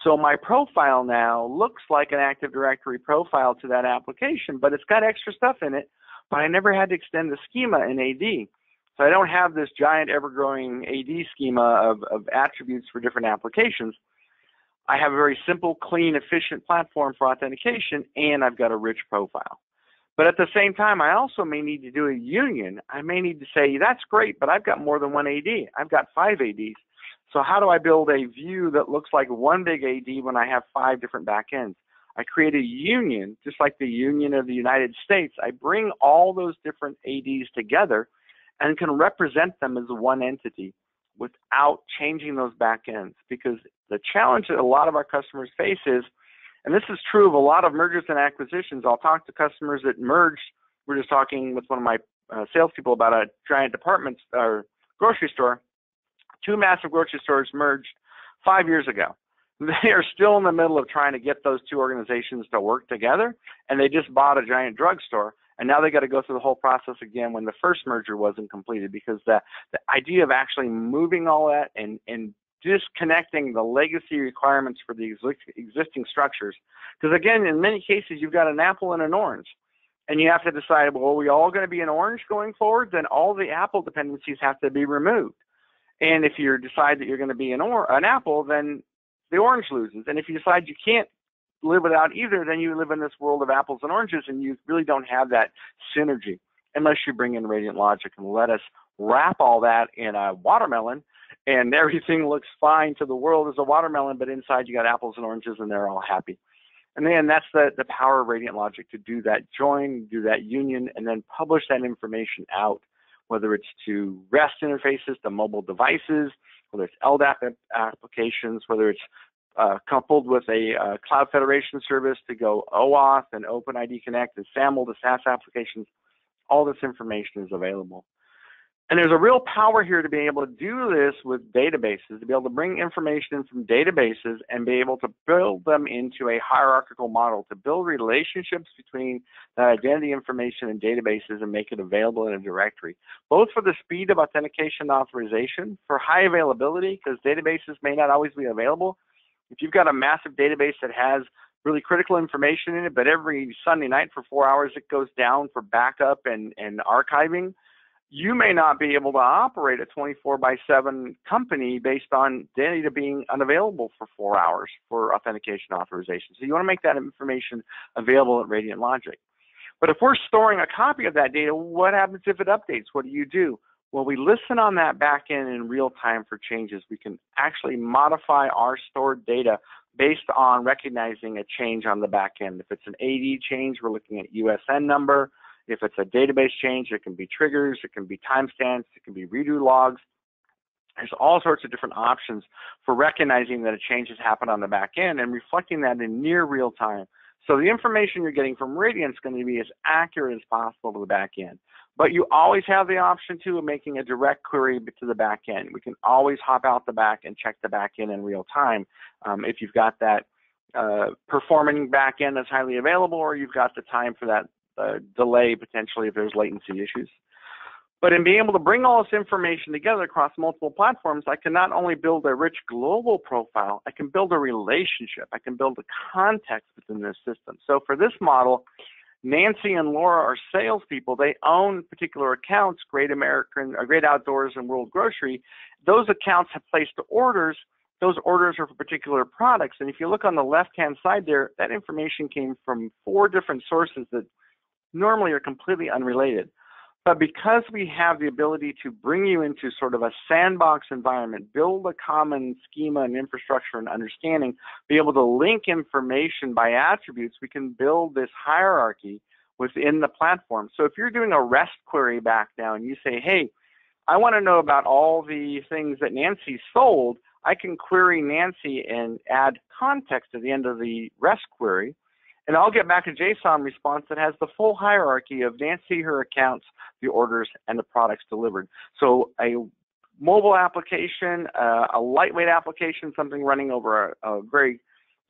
So my profile now looks like an Active Directory profile to that application, but it's got extra stuff in it, but I never had to extend the schema in AD. So I don't have this giant ever-growing AD schema of, of attributes for different applications. I have a very simple, clean, efficient platform for authentication, and I've got a rich profile. But at the same time, I also may need to do a union. I may need to say, that's great, but I've got more than one AD. I've got five ADs. So how do I build a view that looks like one big AD when I have five different backends? I create a union, just like the Union of the United States. I bring all those different ADs together and can represent them as one entity without changing those backends because the challenge that a lot of our customers face is, and this is true of a lot of mergers and acquisitions. I'll talk to customers that merged. We're just talking with one of my uh, salespeople about a giant department or grocery store. Two massive grocery stores merged five years ago. They are still in the middle of trying to get those two organizations to work together, and they just bought a giant drugstore and now they got to go through the whole process again when the first merger wasn't completed because the, the idea of actually moving all that and, and disconnecting the legacy requirements for the existing structures. Because again, in many cases, you've got an apple and an orange. And you have to decide, well, are we all going to be an orange going forward? Then all the apple dependencies have to be removed. And if you decide that you're going to be an, or- an apple, then the orange loses. And if you decide you can't live without either, then you live in this world of apples and oranges and you really don't have that synergy unless you bring in Radiant Logic and let us wrap all that in a watermelon and everything looks fine to the world as a watermelon, but inside you got apples and oranges and they're all happy. And then that's the, the power of Radiant Logic to do that join, do that union, and then publish that information out, whether it's to REST interfaces to mobile devices, whether it's LDAP applications, whether it's uh, coupled with a uh, Cloud Federation service to go OAuth and OpenID Connect and SAML to SaaS applications. All this information is available. And there's a real power here to be able to do this with databases, to be able to bring information from databases and be able to build them into a hierarchical model, to build relationships between that identity information and databases and make it available in a directory, both for the speed of authentication and authorization, for high availability, because databases may not always be available. If you've got a massive database that has really critical information in it, but every Sunday night for four hours it goes down for backup and, and archiving, you may not be able to operate a 24 by 7 company based on data being unavailable for four hours for authentication authorization. So you want to make that information available at Radiant Logic. But if we're storing a copy of that data, what happens if it updates? What do you do? Well, we listen on that back end in real time for changes. We can actually modify our stored data based on recognizing a change on the back end. If it's an AD change, we're looking at USN number. If it's a database change, it can be triggers, it can be timestamps, it can be redo logs. There's all sorts of different options for recognizing that a change has happened on the back end and reflecting that in near real time. So the information you're getting from Radiant is going to be as accurate as possible to the back end. But you always have the option too of making a direct query to the back end. We can always hop out the back and check the back end in real time um, if you've got that uh, performing back end that's highly available or you've got the time for that uh, delay potentially if there's latency issues. But in being able to bring all this information together across multiple platforms, I can not only build a rich global profile, I can build a relationship, I can build a context within this system. So for this model, Nancy and Laura are salespeople. They own particular accounts, Great American, uh, Great Outdoors, and World Grocery. Those accounts have placed orders. Those orders are for particular products. And if you look on the left-hand side there, that information came from four different sources that normally are completely unrelated. But because we have the ability to bring you into sort of a sandbox environment, build a common schema and infrastructure and understanding, be able to link information by attributes, we can build this hierarchy within the platform. So if you're doing a REST query back now and you say, hey, I want to know about all the things that Nancy sold, I can query Nancy and add context at the end of the REST query and I'll get back a JSON response that has the full hierarchy of Nancy, her accounts, the orders, and the products delivered. So a mobile application, uh, a lightweight application, something running over a, a very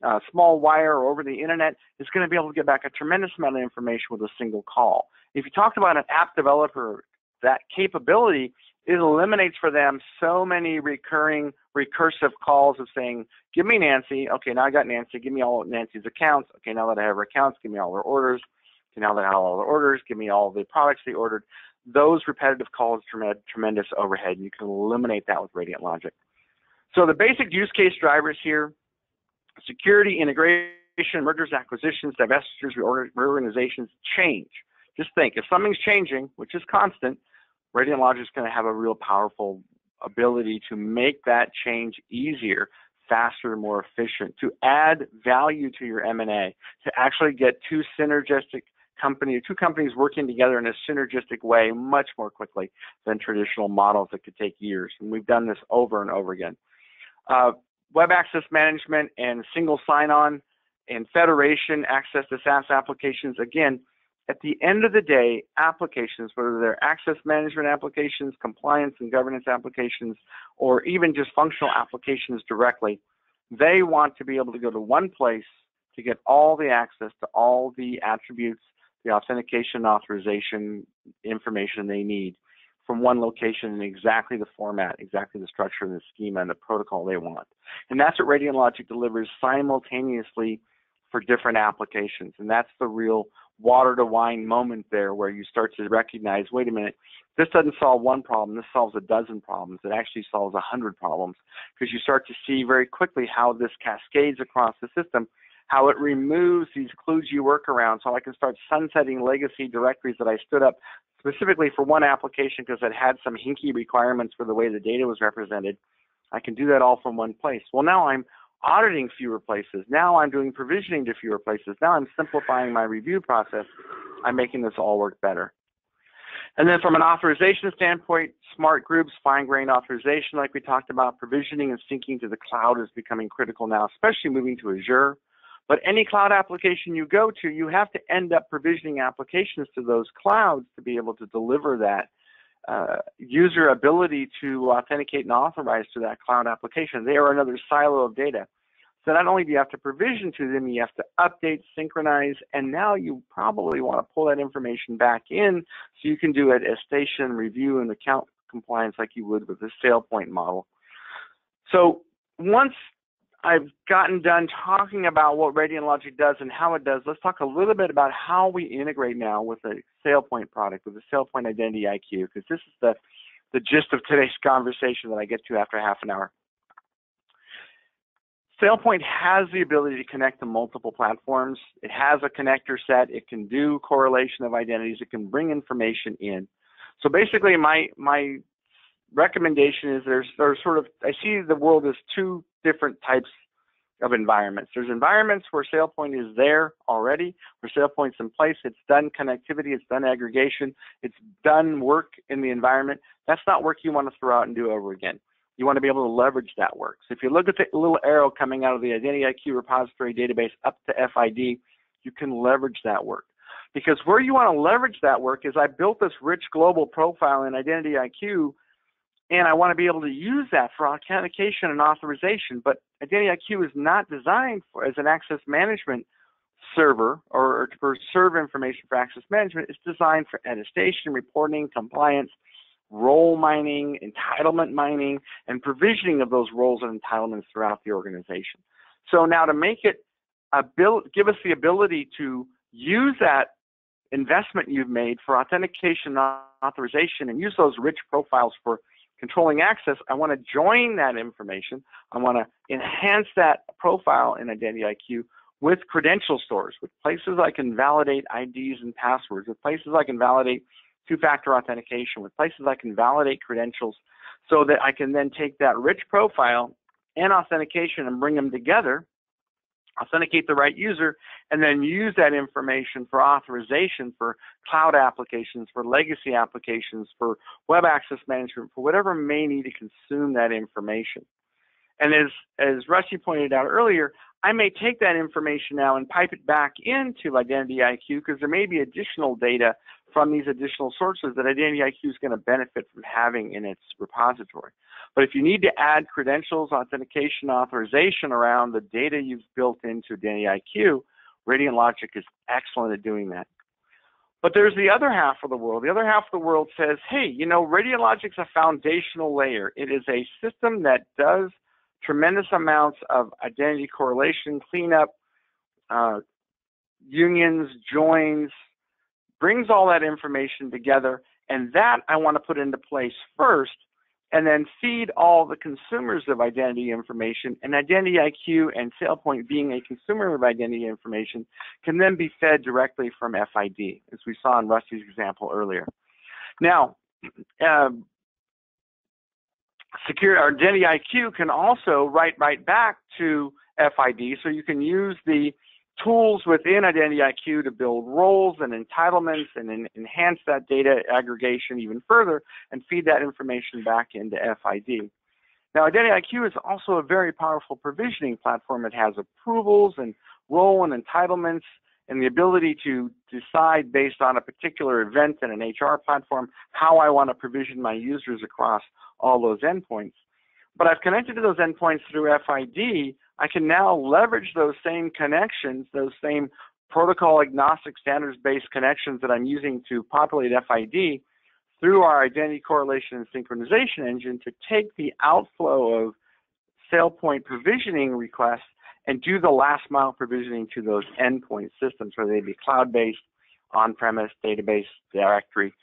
uh, small wire or over the internet is going to be able to get back a tremendous amount of information with a single call. If you talked about an app developer, that capability it eliminates for them so many recurring recursive calls of saying, give me Nancy. Okay, now I got Nancy. Give me all Nancy's accounts. Okay, now that I have her accounts, give me all her orders. Okay, now that I have all the orders, give me all the products they ordered. Those repetitive calls tremendous overhead, and you can eliminate that with Radiant Logic. So the basic use case drivers here, security, integration, mergers, acquisitions, divestitures, reorganizations, change. Just think, if something's changing, which is constant, Radiant Logic is going to have a real powerful ability to make that change easier, faster, more efficient, to add value to your M&A, to actually get two synergistic company, two companies working together in a synergistic way much more quickly than traditional models that could take years. And we've done this over and over again. Uh, web access management and single sign-on and federation access to SaaS applications, again, at the end of the day, applications, whether they're access management applications, compliance and governance applications, or even just functional applications directly, they want to be able to go to one place to get all the access to all the attributes, the authentication authorization information they need from one location in exactly the format, exactly the structure and the schema and the protocol they want. And that's what Radiant Logic delivers simultaneously for different applications. And that's the real water to wine moment there where you start to recognize, wait a minute, this doesn't solve one problem, this solves a dozen problems. It actually solves a hundred problems because you start to see very quickly how this cascades across the system, how it removes these clues you work around. so I can start sunsetting legacy directories that I stood up specifically for one application because it had some hinky requirements for the way the data was represented. I can do that all from one place. Well, now I'm auditing fewer places. Now I'm doing provisioning to fewer places. Now I'm simplifying my review process. I'm making this all work better. And then from an authorization standpoint, smart groups, fine-grained authorization, like we talked about, provisioning and syncing to the cloud is becoming critical now, especially moving to Azure. But any cloud application you go to, you have to end up provisioning applications to those clouds to be able to deliver that uh, user ability to authenticate and authorize to that cloud application. They are another silo of data. So not only do you have to provision to them, you have to update, synchronize, and now you probably want to pull that information back in so you can do it station review and account compliance like you would with the SailPoint model. So once I've gotten done talking about what Radiant Logic does and how it does, let's talk a little bit about how we integrate now with a SailPoint product, with a SailPoint IdentityIQ, because this is the, the gist of today's conversation that I get to after half an hour. SailPoint has the ability to connect to multiple platforms. It has a connector set. It can do correlation of identities. It can bring information in. So basically, my my recommendation is there's there's sort of I see the world as two different types of environments. There's environments where SailPoint is there already, where SailPoint's in place. It's done connectivity. It's done aggregation. It's done work in the environment. That's not work you want to throw out and do over again. You want to be able to leverage that work. So if you look at the little arrow coming out of the IdentityIQ repository database up to FID, you can leverage that work. Because where you want to leverage that work is I built this rich global profile in IdentityIQ, and I want to be able to use that for authentication and authorization. But IdentityIQ is not designed for, as an access management server or, or to preserve information for access management. It's designed for attestation, reporting, compliance, role mining, entitlement mining, and provisioning of those roles and entitlements throughout the organization. So now to make it give us the ability to use that investment you've made for authentication and authorization and use those rich profiles for controlling access, I want to join that information. I want to enhance that profile in IdentityIQ with credential stores, with places I can validate IDs and passwords, with places I can validate two-factor authentication with places I can validate credentials so that I can then take that rich profile and authentication and bring them together, authenticate the right user, and then use that information for authorization for cloud applications, for legacy applications, for web access management, for whatever may need to consume that information. And as, as Rusty pointed out earlier, I may take that information now and pipe it back into IdentityIQ because there may be additional data from these additional sources that IdentityIQ is going to benefit from having in its repository. But if you need to add credentials, authentication, authorization around the data you've built into Identity IQ, Radiant Logic is excellent at doing that. But there's the other half of the world. The other half of the world says, hey, you know, Radiant Logic's a foundational layer. It is a system that does tremendous amounts of identity correlation, cleanup, uh, unions, joins, brings all that information together, and that I want to put into place first, and then feed all the consumers of identity information, and IdentityIQ and SailPoint being a consumer of identity information can then be fed directly from FID, as we saw in Rusty's example earlier. Now, uh, secure IdentityIQ can also write right back to FID, so you can use the tools within IdentityIQ to build roles and entitlements and en enhance that data aggregation even further and feed that information back into FID. Now, IdentityIQ is also a very powerful provisioning platform. It has approvals and role and entitlements and the ability to decide based on a particular event in an HR platform how I want to provision my users across all those endpoints. But I've connected to those endpoints through FID. I can now leverage those same connections, those same protocol agnostic standards based connections that I'm using to populate FID through our identity correlation and synchronization engine to take the outflow of SailPoint provisioning requests and do the last mile provisioning to those endpoint systems, whether they be cloud-based, on-premise, database, directory.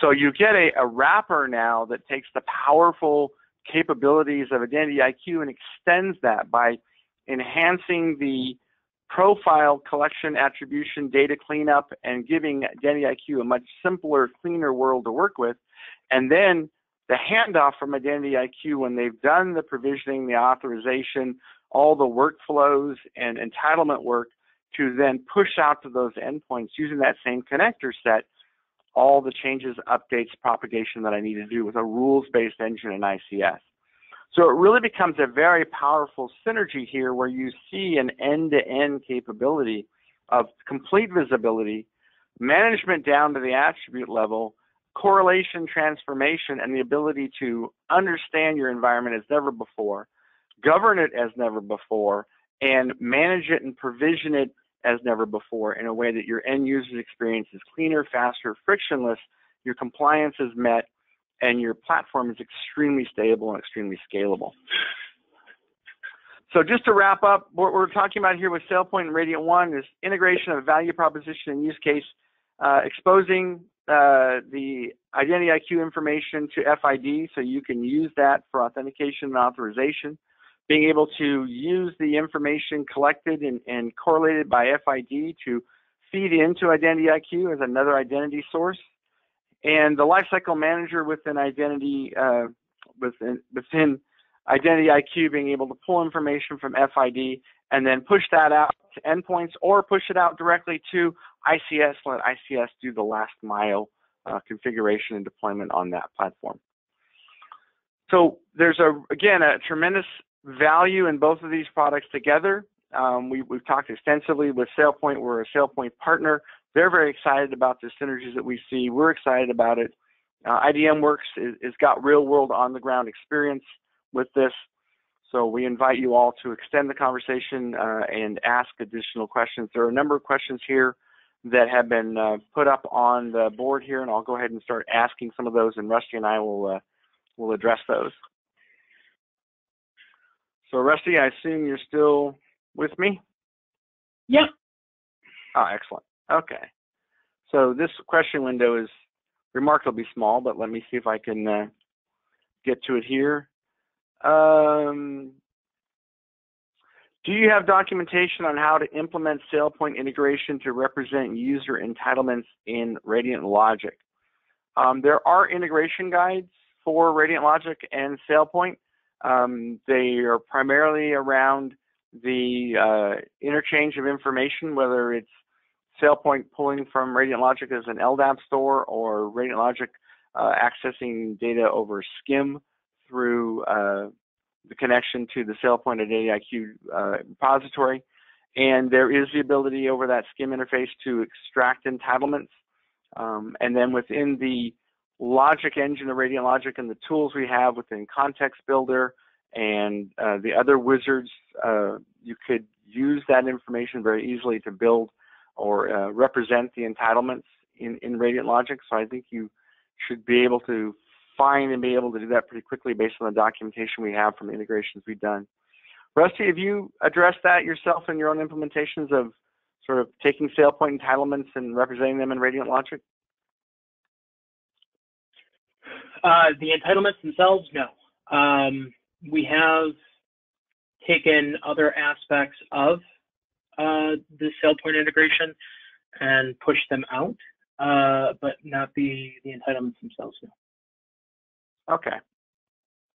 So you get a, a wrapper now that takes the powerful capabilities of IdentityIQ and extends that by enhancing the profile collection attribution data cleanup and giving IdentityIQ a much simpler, cleaner world to work with. And then the handoff from IdentityIQ when they've done the provisioning, the authorization, all the workflows and entitlement work to then push out to those endpoints using that same connector set all the changes, updates, propagation that I need to do with a rules-based engine in ICS. So it really becomes a very powerful synergy here where you see an end-to-end capability of complete visibility, management down to the attribute level, correlation transformation, and the ability to understand your environment as never before, govern it as never before, and manage it and provision it as never before in a way that your end user's experience is cleaner, faster, frictionless, your compliance is met, and your platform is extremely stable and extremely scalable. So just to wrap up, what we're talking about here with SailPoint and RadiantOne is integration of value proposition and use case, uh, exposing uh, the IdentityIQ information to FID so you can use that for authentication and authorization, being able to use the information collected and, and correlated by FID to feed into IdentityIQ as another identity source, and the lifecycle manager within Identity uh, within, within IdentityIQ being able to pull information from FID and then push that out to endpoints or push it out directly to ICS, let ICS do the last mile uh, configuration and deployment on that platform. So there's a again a tremendous value in both of these products together. Um, we, have talked extensively with SailPoint. We're a SailPoint partner. They're very excited about the synergies that we see. We're excited about it. Uh, IDMWORKS is, is got real world on the ground experience with this. So we invite you all to extend the conversation uh, and ask additional questions. There are a number of questions here that have been uh, put up on the board here, and I'll go ahead and start asking some of those, and Rusty and I will uh, will address those. So Rusty, I assume you're still with me? Yep. Oh, excellent. Okay. So this question window is remarkably small, but let me see if I can uh, get to it here. Um, do you have documentation on how to implement SailPoint integration to represent user entitlements in Radiant Logic? Um, there are integration guides for Radiant Logic and SailPoint. Um, they are primarily around the uh, interchange of information, whether it's SailPoint pulling from Radiant Logic as an LDAP store or Radiant Logic uh, accessing data over SCIM through uh, the connection to the SailPoint IdentityIQ uh, repository. And there is the ability over that SCIM interface to extract entitlements. Um, and then within the logic engine of Radiant Logic and the tools we have within Context Builder and uh, the other wizards, uh, you could use that information very easily to build or uh, represent the entitlements in, in Radiant Logic. So I think you should be able to find and be able to do that pretty quickly based on the documentation we have from the integrations we've done. Rusty, have you addressed that yourself in your own implementations of sort of taking SailPoint entitlements and representing them in Radiant Logic? Uh, the entitlements themselves, no. Um, we have taken other aspects of uh, the SailPoint integration and push them out, uh, but not the, the entitlements themselves, no. Okay.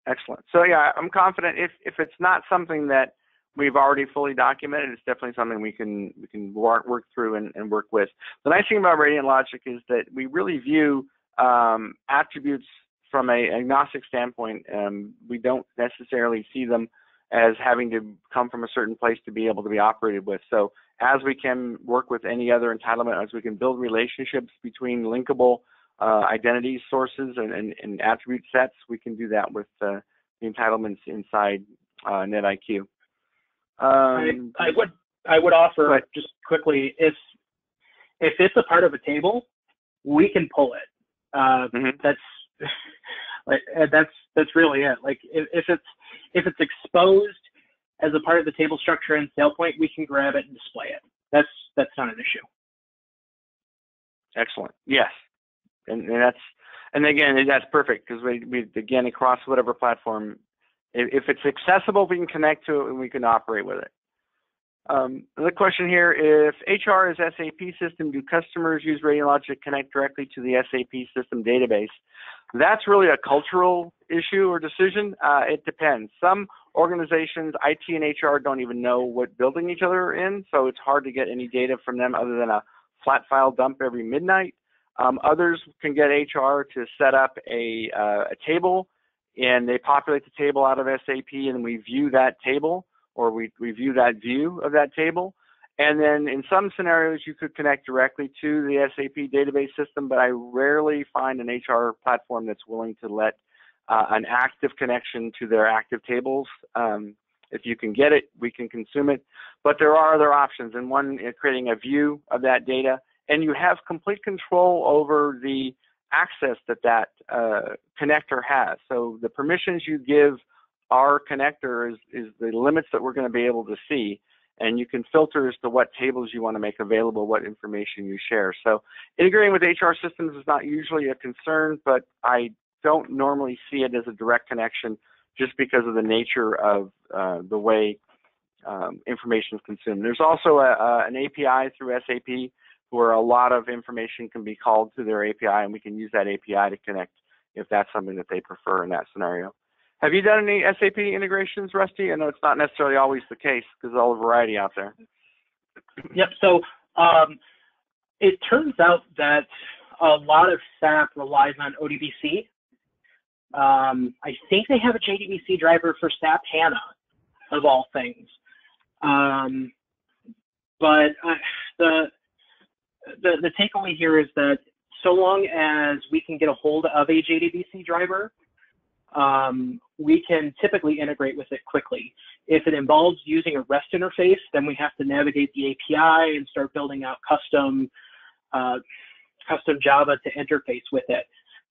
Excellent. So yeah, I'm confident if if it's not something that we've already fully documented, it's definitely something we can we can work work through and, and work with. The nice thing about Radiant Logic is that we really view um, attributes from a agnostic standpoint. Um, we don't necessarily see them as having to come from a certain place to be able to be operated with. So as we can work with any other entitlement, as we can build relationships between linkable uh, identity sources and, and, and, attribute sets, we can do that with uh, the entitlements inside uh, NetIQ. Um, I, I, would I would offer just quickly if if it's a part of a table, we can pull it. Uh, mm-hmm. That's like uh, that's that's really it. Like if, if it's if it's exposed as a part of the table structure in SailPoint, we can grab it and display it. That's that's not an issue. Excellent. Yes, and, and that's and again that's perfect because we, we again across whatever platform if, if it's accessible we can connect to it and we can operate with it um, the question here if hr is sap system do customers use radiant logic connect directly to the sap system database that's really a cultural issue or decision. Uh, it depends. Some organizations it and hr don't even know what building each other are in so it's hard to get any data from them other than a flat file dump every midnight. Um, others can get HR to set up a, uh, a table and they populate the table out of SAP and we view that table or we, we view that view of that table. And then in some scenarios, you could connect directly to the SAP database system, but I rarely find an HR platform that's willing to let uh, an active connection to their active tables. Um, if you can get it, we can consume it. But there are other options, and one is creating a view of that data and you have complete control over the access that that uh, connector has. So the permissions you give our connector is, is the limits that we're going to be able to see. And you can filter as to what tables you want to make available, what information you share. So integrating with HR systems is not usually a concern, but I don't normally see it as a direct connection just because of the nature of uh, the way um, information is consumed. There's also a, a, an API through SAP where a lot of information can be called to their API, and we can use that API to connect if that's something that they prefer in that scenario. Have you done any SAP integrations, Rusty? I know it's not necessarily always the case because there's all the variety out there. Yep. So um, it turns out that a lot of SAP relies on ODBC. Um, I think they have a JDBC driver for SAP HANA, of all things. Um, but uh, the, the the takeaway here is that so long as we can get a hold of a JDBC driver, um, we can typically integrate with it quickly. If it involves using a REST interface, then we have to navigate the API and start building out custom uh, custom Java to interface with it,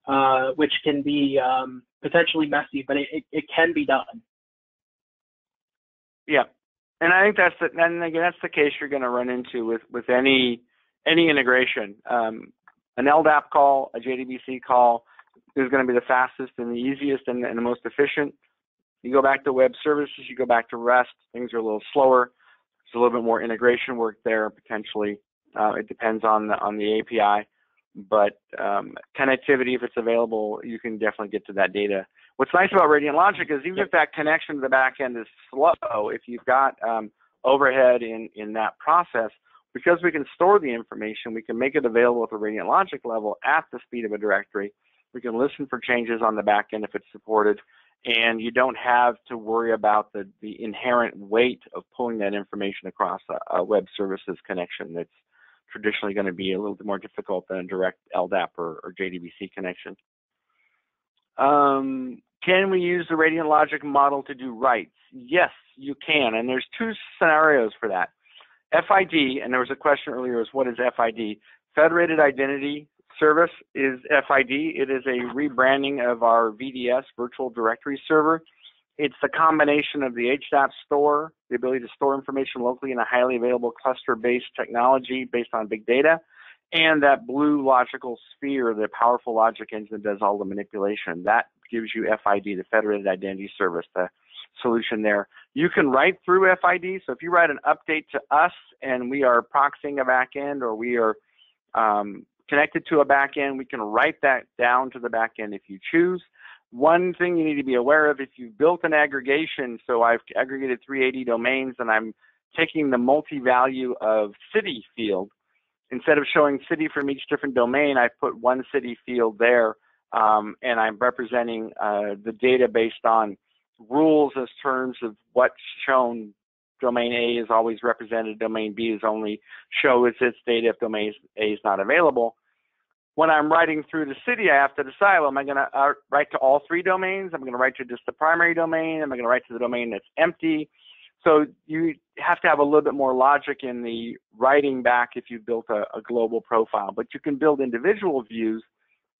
uh, which can be um, potentially messy, but it, it, it, can be done. Yeah, and I think that's the, and again that's the case you're going to run into with with any any integration. Um, an LDAP call, a JDBC call is going to be the fastest and the easiest and, and, the most efficient. You go back to web services, you go back to REST, things are a little slower. There's a little bit more integration work there potentially. Uh, it depends on the on the API, but um, connectivity, if it's available, you can definitely get to that data. What's nice about Radiant Logic is even if that connection to the back end is slow, if you've got um, overhead in in that process, because we can store the information, we can make it available at the Radiant Logic level at the speed of a directory we can listen for changes on the back end if it's supported, and you don't have to worry about the, the inherent weight of pulling that information across a, a web services connection that's traditionally going to be a little bit more difficult than a direct LDAP or, or JDBC connection. Um, can we use the Radiant Logic model to do writes? Yes, you can, and there's two scenarios for that. FID, and there was a question earlier, is what is FID? Federated Identity service is FID. It is a rebranding of our VDS, Virtual Directory Server. It's the combination of the HDAP store, the ability to store information locally in a highly available cluster-based technology based on big data, and that blue logical sphere, the powerful logic engine that does all the manipulation. That gives you FID, the Federated Identity Service, the solution there. You can write through FID. So if you write an update to us and we are proxying a backend or we are um, connected to a backend. We can write that down to the backend if you choose. One thing you need to be aware of if you've built an aggregation, so I've aggregated 380 domains and I'm taking the multi-value of city field. Instead of showing city from each different domain, I've put one city field there um, and I'm representing uh, the data based on rules as terms of what's shown domain A is always represented, domain B is only shows its data if domain A is not available when I'm writing through the city, I have to decide, well, am I going to uh, write to all three domains? Am I going to write to just the primary domain? Am I going to write to the domain that's empty? So you have to have a little bit more logic in the writing back if you built a, a global profile. But you can build individual views.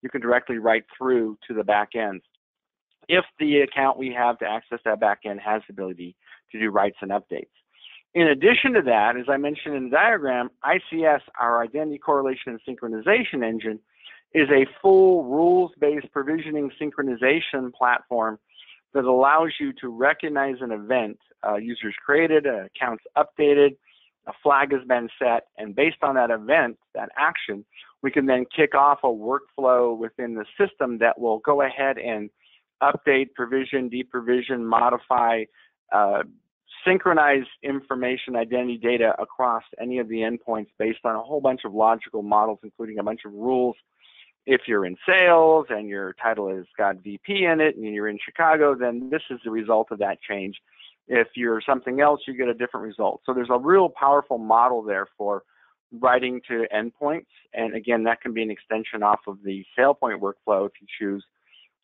You can directly write through to the back end. If the account we have to access that back end has the ability to do writes and updates. In addition to that, as I mentioned in the diagram, ICS, our Identity Correlation and Synchronization Engine, is a full rules-based provisioning synchronization platform that allows you to recognize an event. Uh, users created, uh, accounts updated, a flag has been set, and based on that event, that action, we can then kick off a workflow within the system that will go ahead and update, provision, deprovision, modify, uh, synchronize information identity data across any of the endpoints based on a whole bunch of logical models, including a bunch of rules if you're in sales and your title has got VP in it and you're in Chicago, then this is the result of that change. If you're something else, you get a different result. So there's a real powerful model there for writing to endpoints. And again, that can be an extension off of the SailPoint workflow if you choose,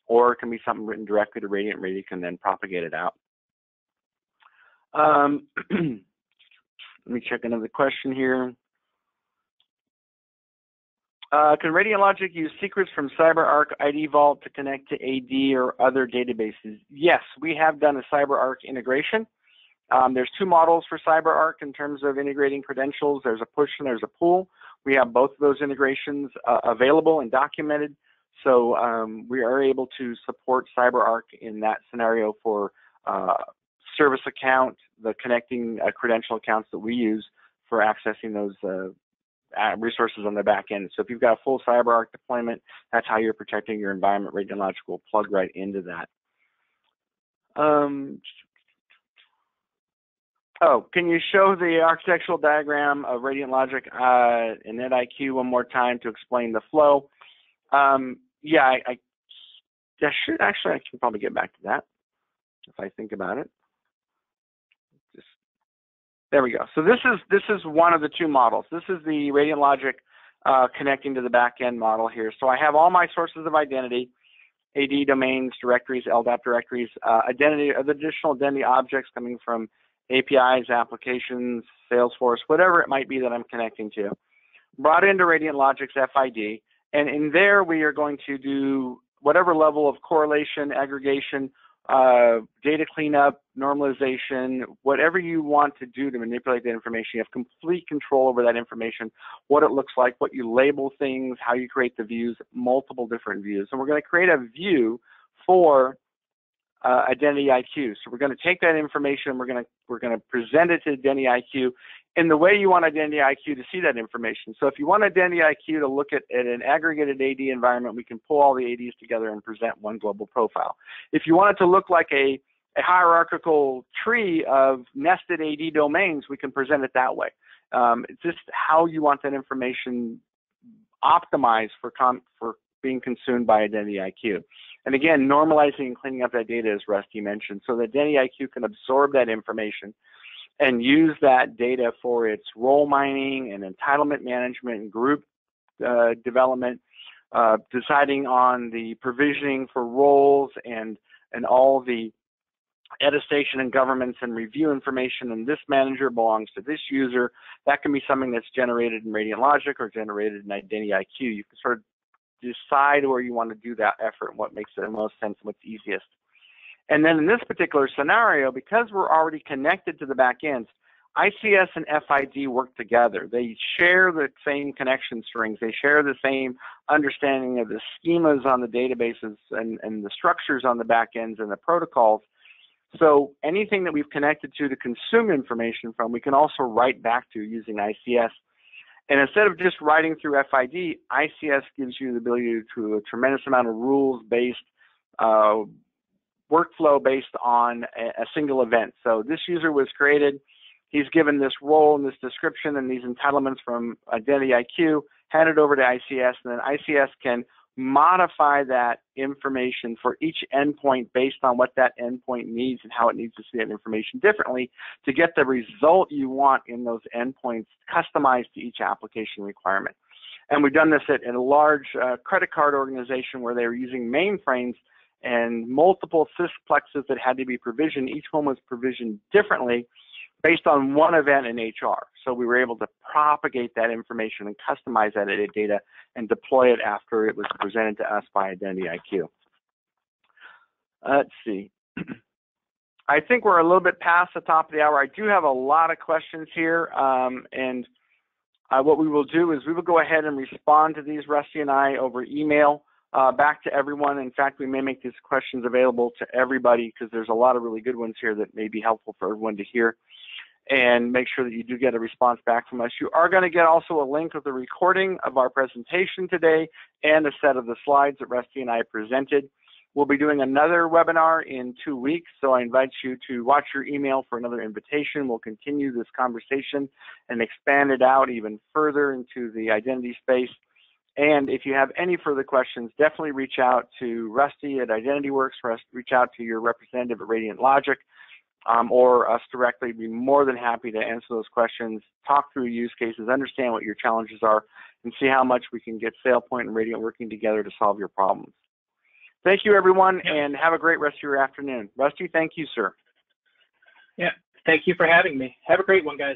or it can be something written directly to Radiant. Radiant can then propagate it out. Um, let me check another question here. Uh, can Radiant Logic use secrets from CyberArk ID Vault to connect to AD or other databases? Yes, we have done a CyberArk integration. Um, there's two models for CyberArk in terms of integrating credentials. There's a push and there's a pull. We have both of those integrations uh, available and documented. So um, we are able to support CyberArk in that scenario for uh, service account, the connecting uh, credential accounts that we use for accessing those uh, resources on the back end. So if you've got a full CyberArk deployment, that's how you're protecting your environment. Radiant Logic will plug right into that. Um, oh, can you show the architectural diagram of Radiant Logic uh, in NetIQ one more time to explain the flow? Um, yeah, I, I, I should actually, I can probably get back to that if I think about it. There we go. So this is this is one of the two models. This is the Radiant Logic uh, connecting to the backend model here. So I have all my sources of identity, AD domains, directories, LDAP directories, uh, identity, additional identity objects coming from APIs, applications, Salesforce, whatever it might be that I'm connecting to. Brought into Radiant Logic's FID, and in there we are going to do whatever level of correlation, aggregation, uh, data cleanup, normalization, whatever you want to do to manipulate that information. You have complete control over that information, what it looks like, what you label things, how you create the views, multiple different views. And we're going to create a view for uh, IdentityIQ. So we're going to take that information, we're going to we're going to present it to IdentityIQ in the way you want IdentityIQ to see that information. So if you want IdentityIQ to look at, at an aggregated AD environment, we can pull all the ADs together and present one global profile. If you want it to look like a, a hierarchical tree of nested AD domains, we can present it that way. Um, it's just how you want that information optimized for, for being consumed by IdentityIQ. And again, normalizing and cleaning up that data, as Rusty mentioned, so that IdentityIQ can absorb that information and use that data for its role mining and entitlement management and group uh, development, uh, deciding on the provisioning for roles and and all the attestation and governance and review information and this manager belongs to this user. That can be something that's generated in Radiant Logic or generated in IdentityIQ. You can sort of decide where you want to do that effort and what makes the most sense and what's easiest. And then in this particular scenario, because we're already connected to the back ends, ICS and FID work together. They share the same connection strings. They share the same understanding of the schemas on the databases and, and the structures on the back ends and the protocols. So anything that we've connected to to consume information from, we can also write back to using ICS. And instead of just writing through FID, ICS gives you the ability to a tremendous amount of rules-based uh, workflow based on a, a single event. So this user was created, he's given this role and this description and these entitlements from IdentityIQ, handed over to ICS, and then ICS can modify that information for each endpoint based on what that endpoint needs and how it needs to see that information differently to get the result you want in those endpoints customized to each application requirement. And we've done this at, at a large uh, credit card organization where they were using mainframes and multiple sysplexes that had to be provisioned. Each one was provisioned differently based on one event in HR. So we were able to propagate that information and customize that data and deploy it after it was presented to us by IdentityIQ. Let's see. I think we're a little bit past the top of the hour. I do have a lot of questions here, um, and uh, what we will do is we will go ahead and respond to these, Rusty and I, over email uh, back to everyone. In fact, we may make these questions available to everybody because there's a lot of really good ones here that may be helpful for everyone to hear and make sure that you do get a response back from us. You are going to get also a link of the recording of our presentation today and a set of the slides that Rusty and I presented. We'll be doing another webinar in two weeks, so I invite you to watch your email for another invitation. We'll continue this conversation and expand it out even further into the identity space. And if you have any further questions, definitely reach out to Rusty at IDMWORKS, reach out to your representative at Radiant Logic, um, or us directly. Be more than happy to answer those questions, talk through use cases, understand what your challenges are, and see how much we can get SailPoint and Radiant working together to solve your problems. Thank you, everyone, and have a great rest of your afternoon. Rusty, thank you, sir. Yeah, thank you for having me. Have a great one, guys.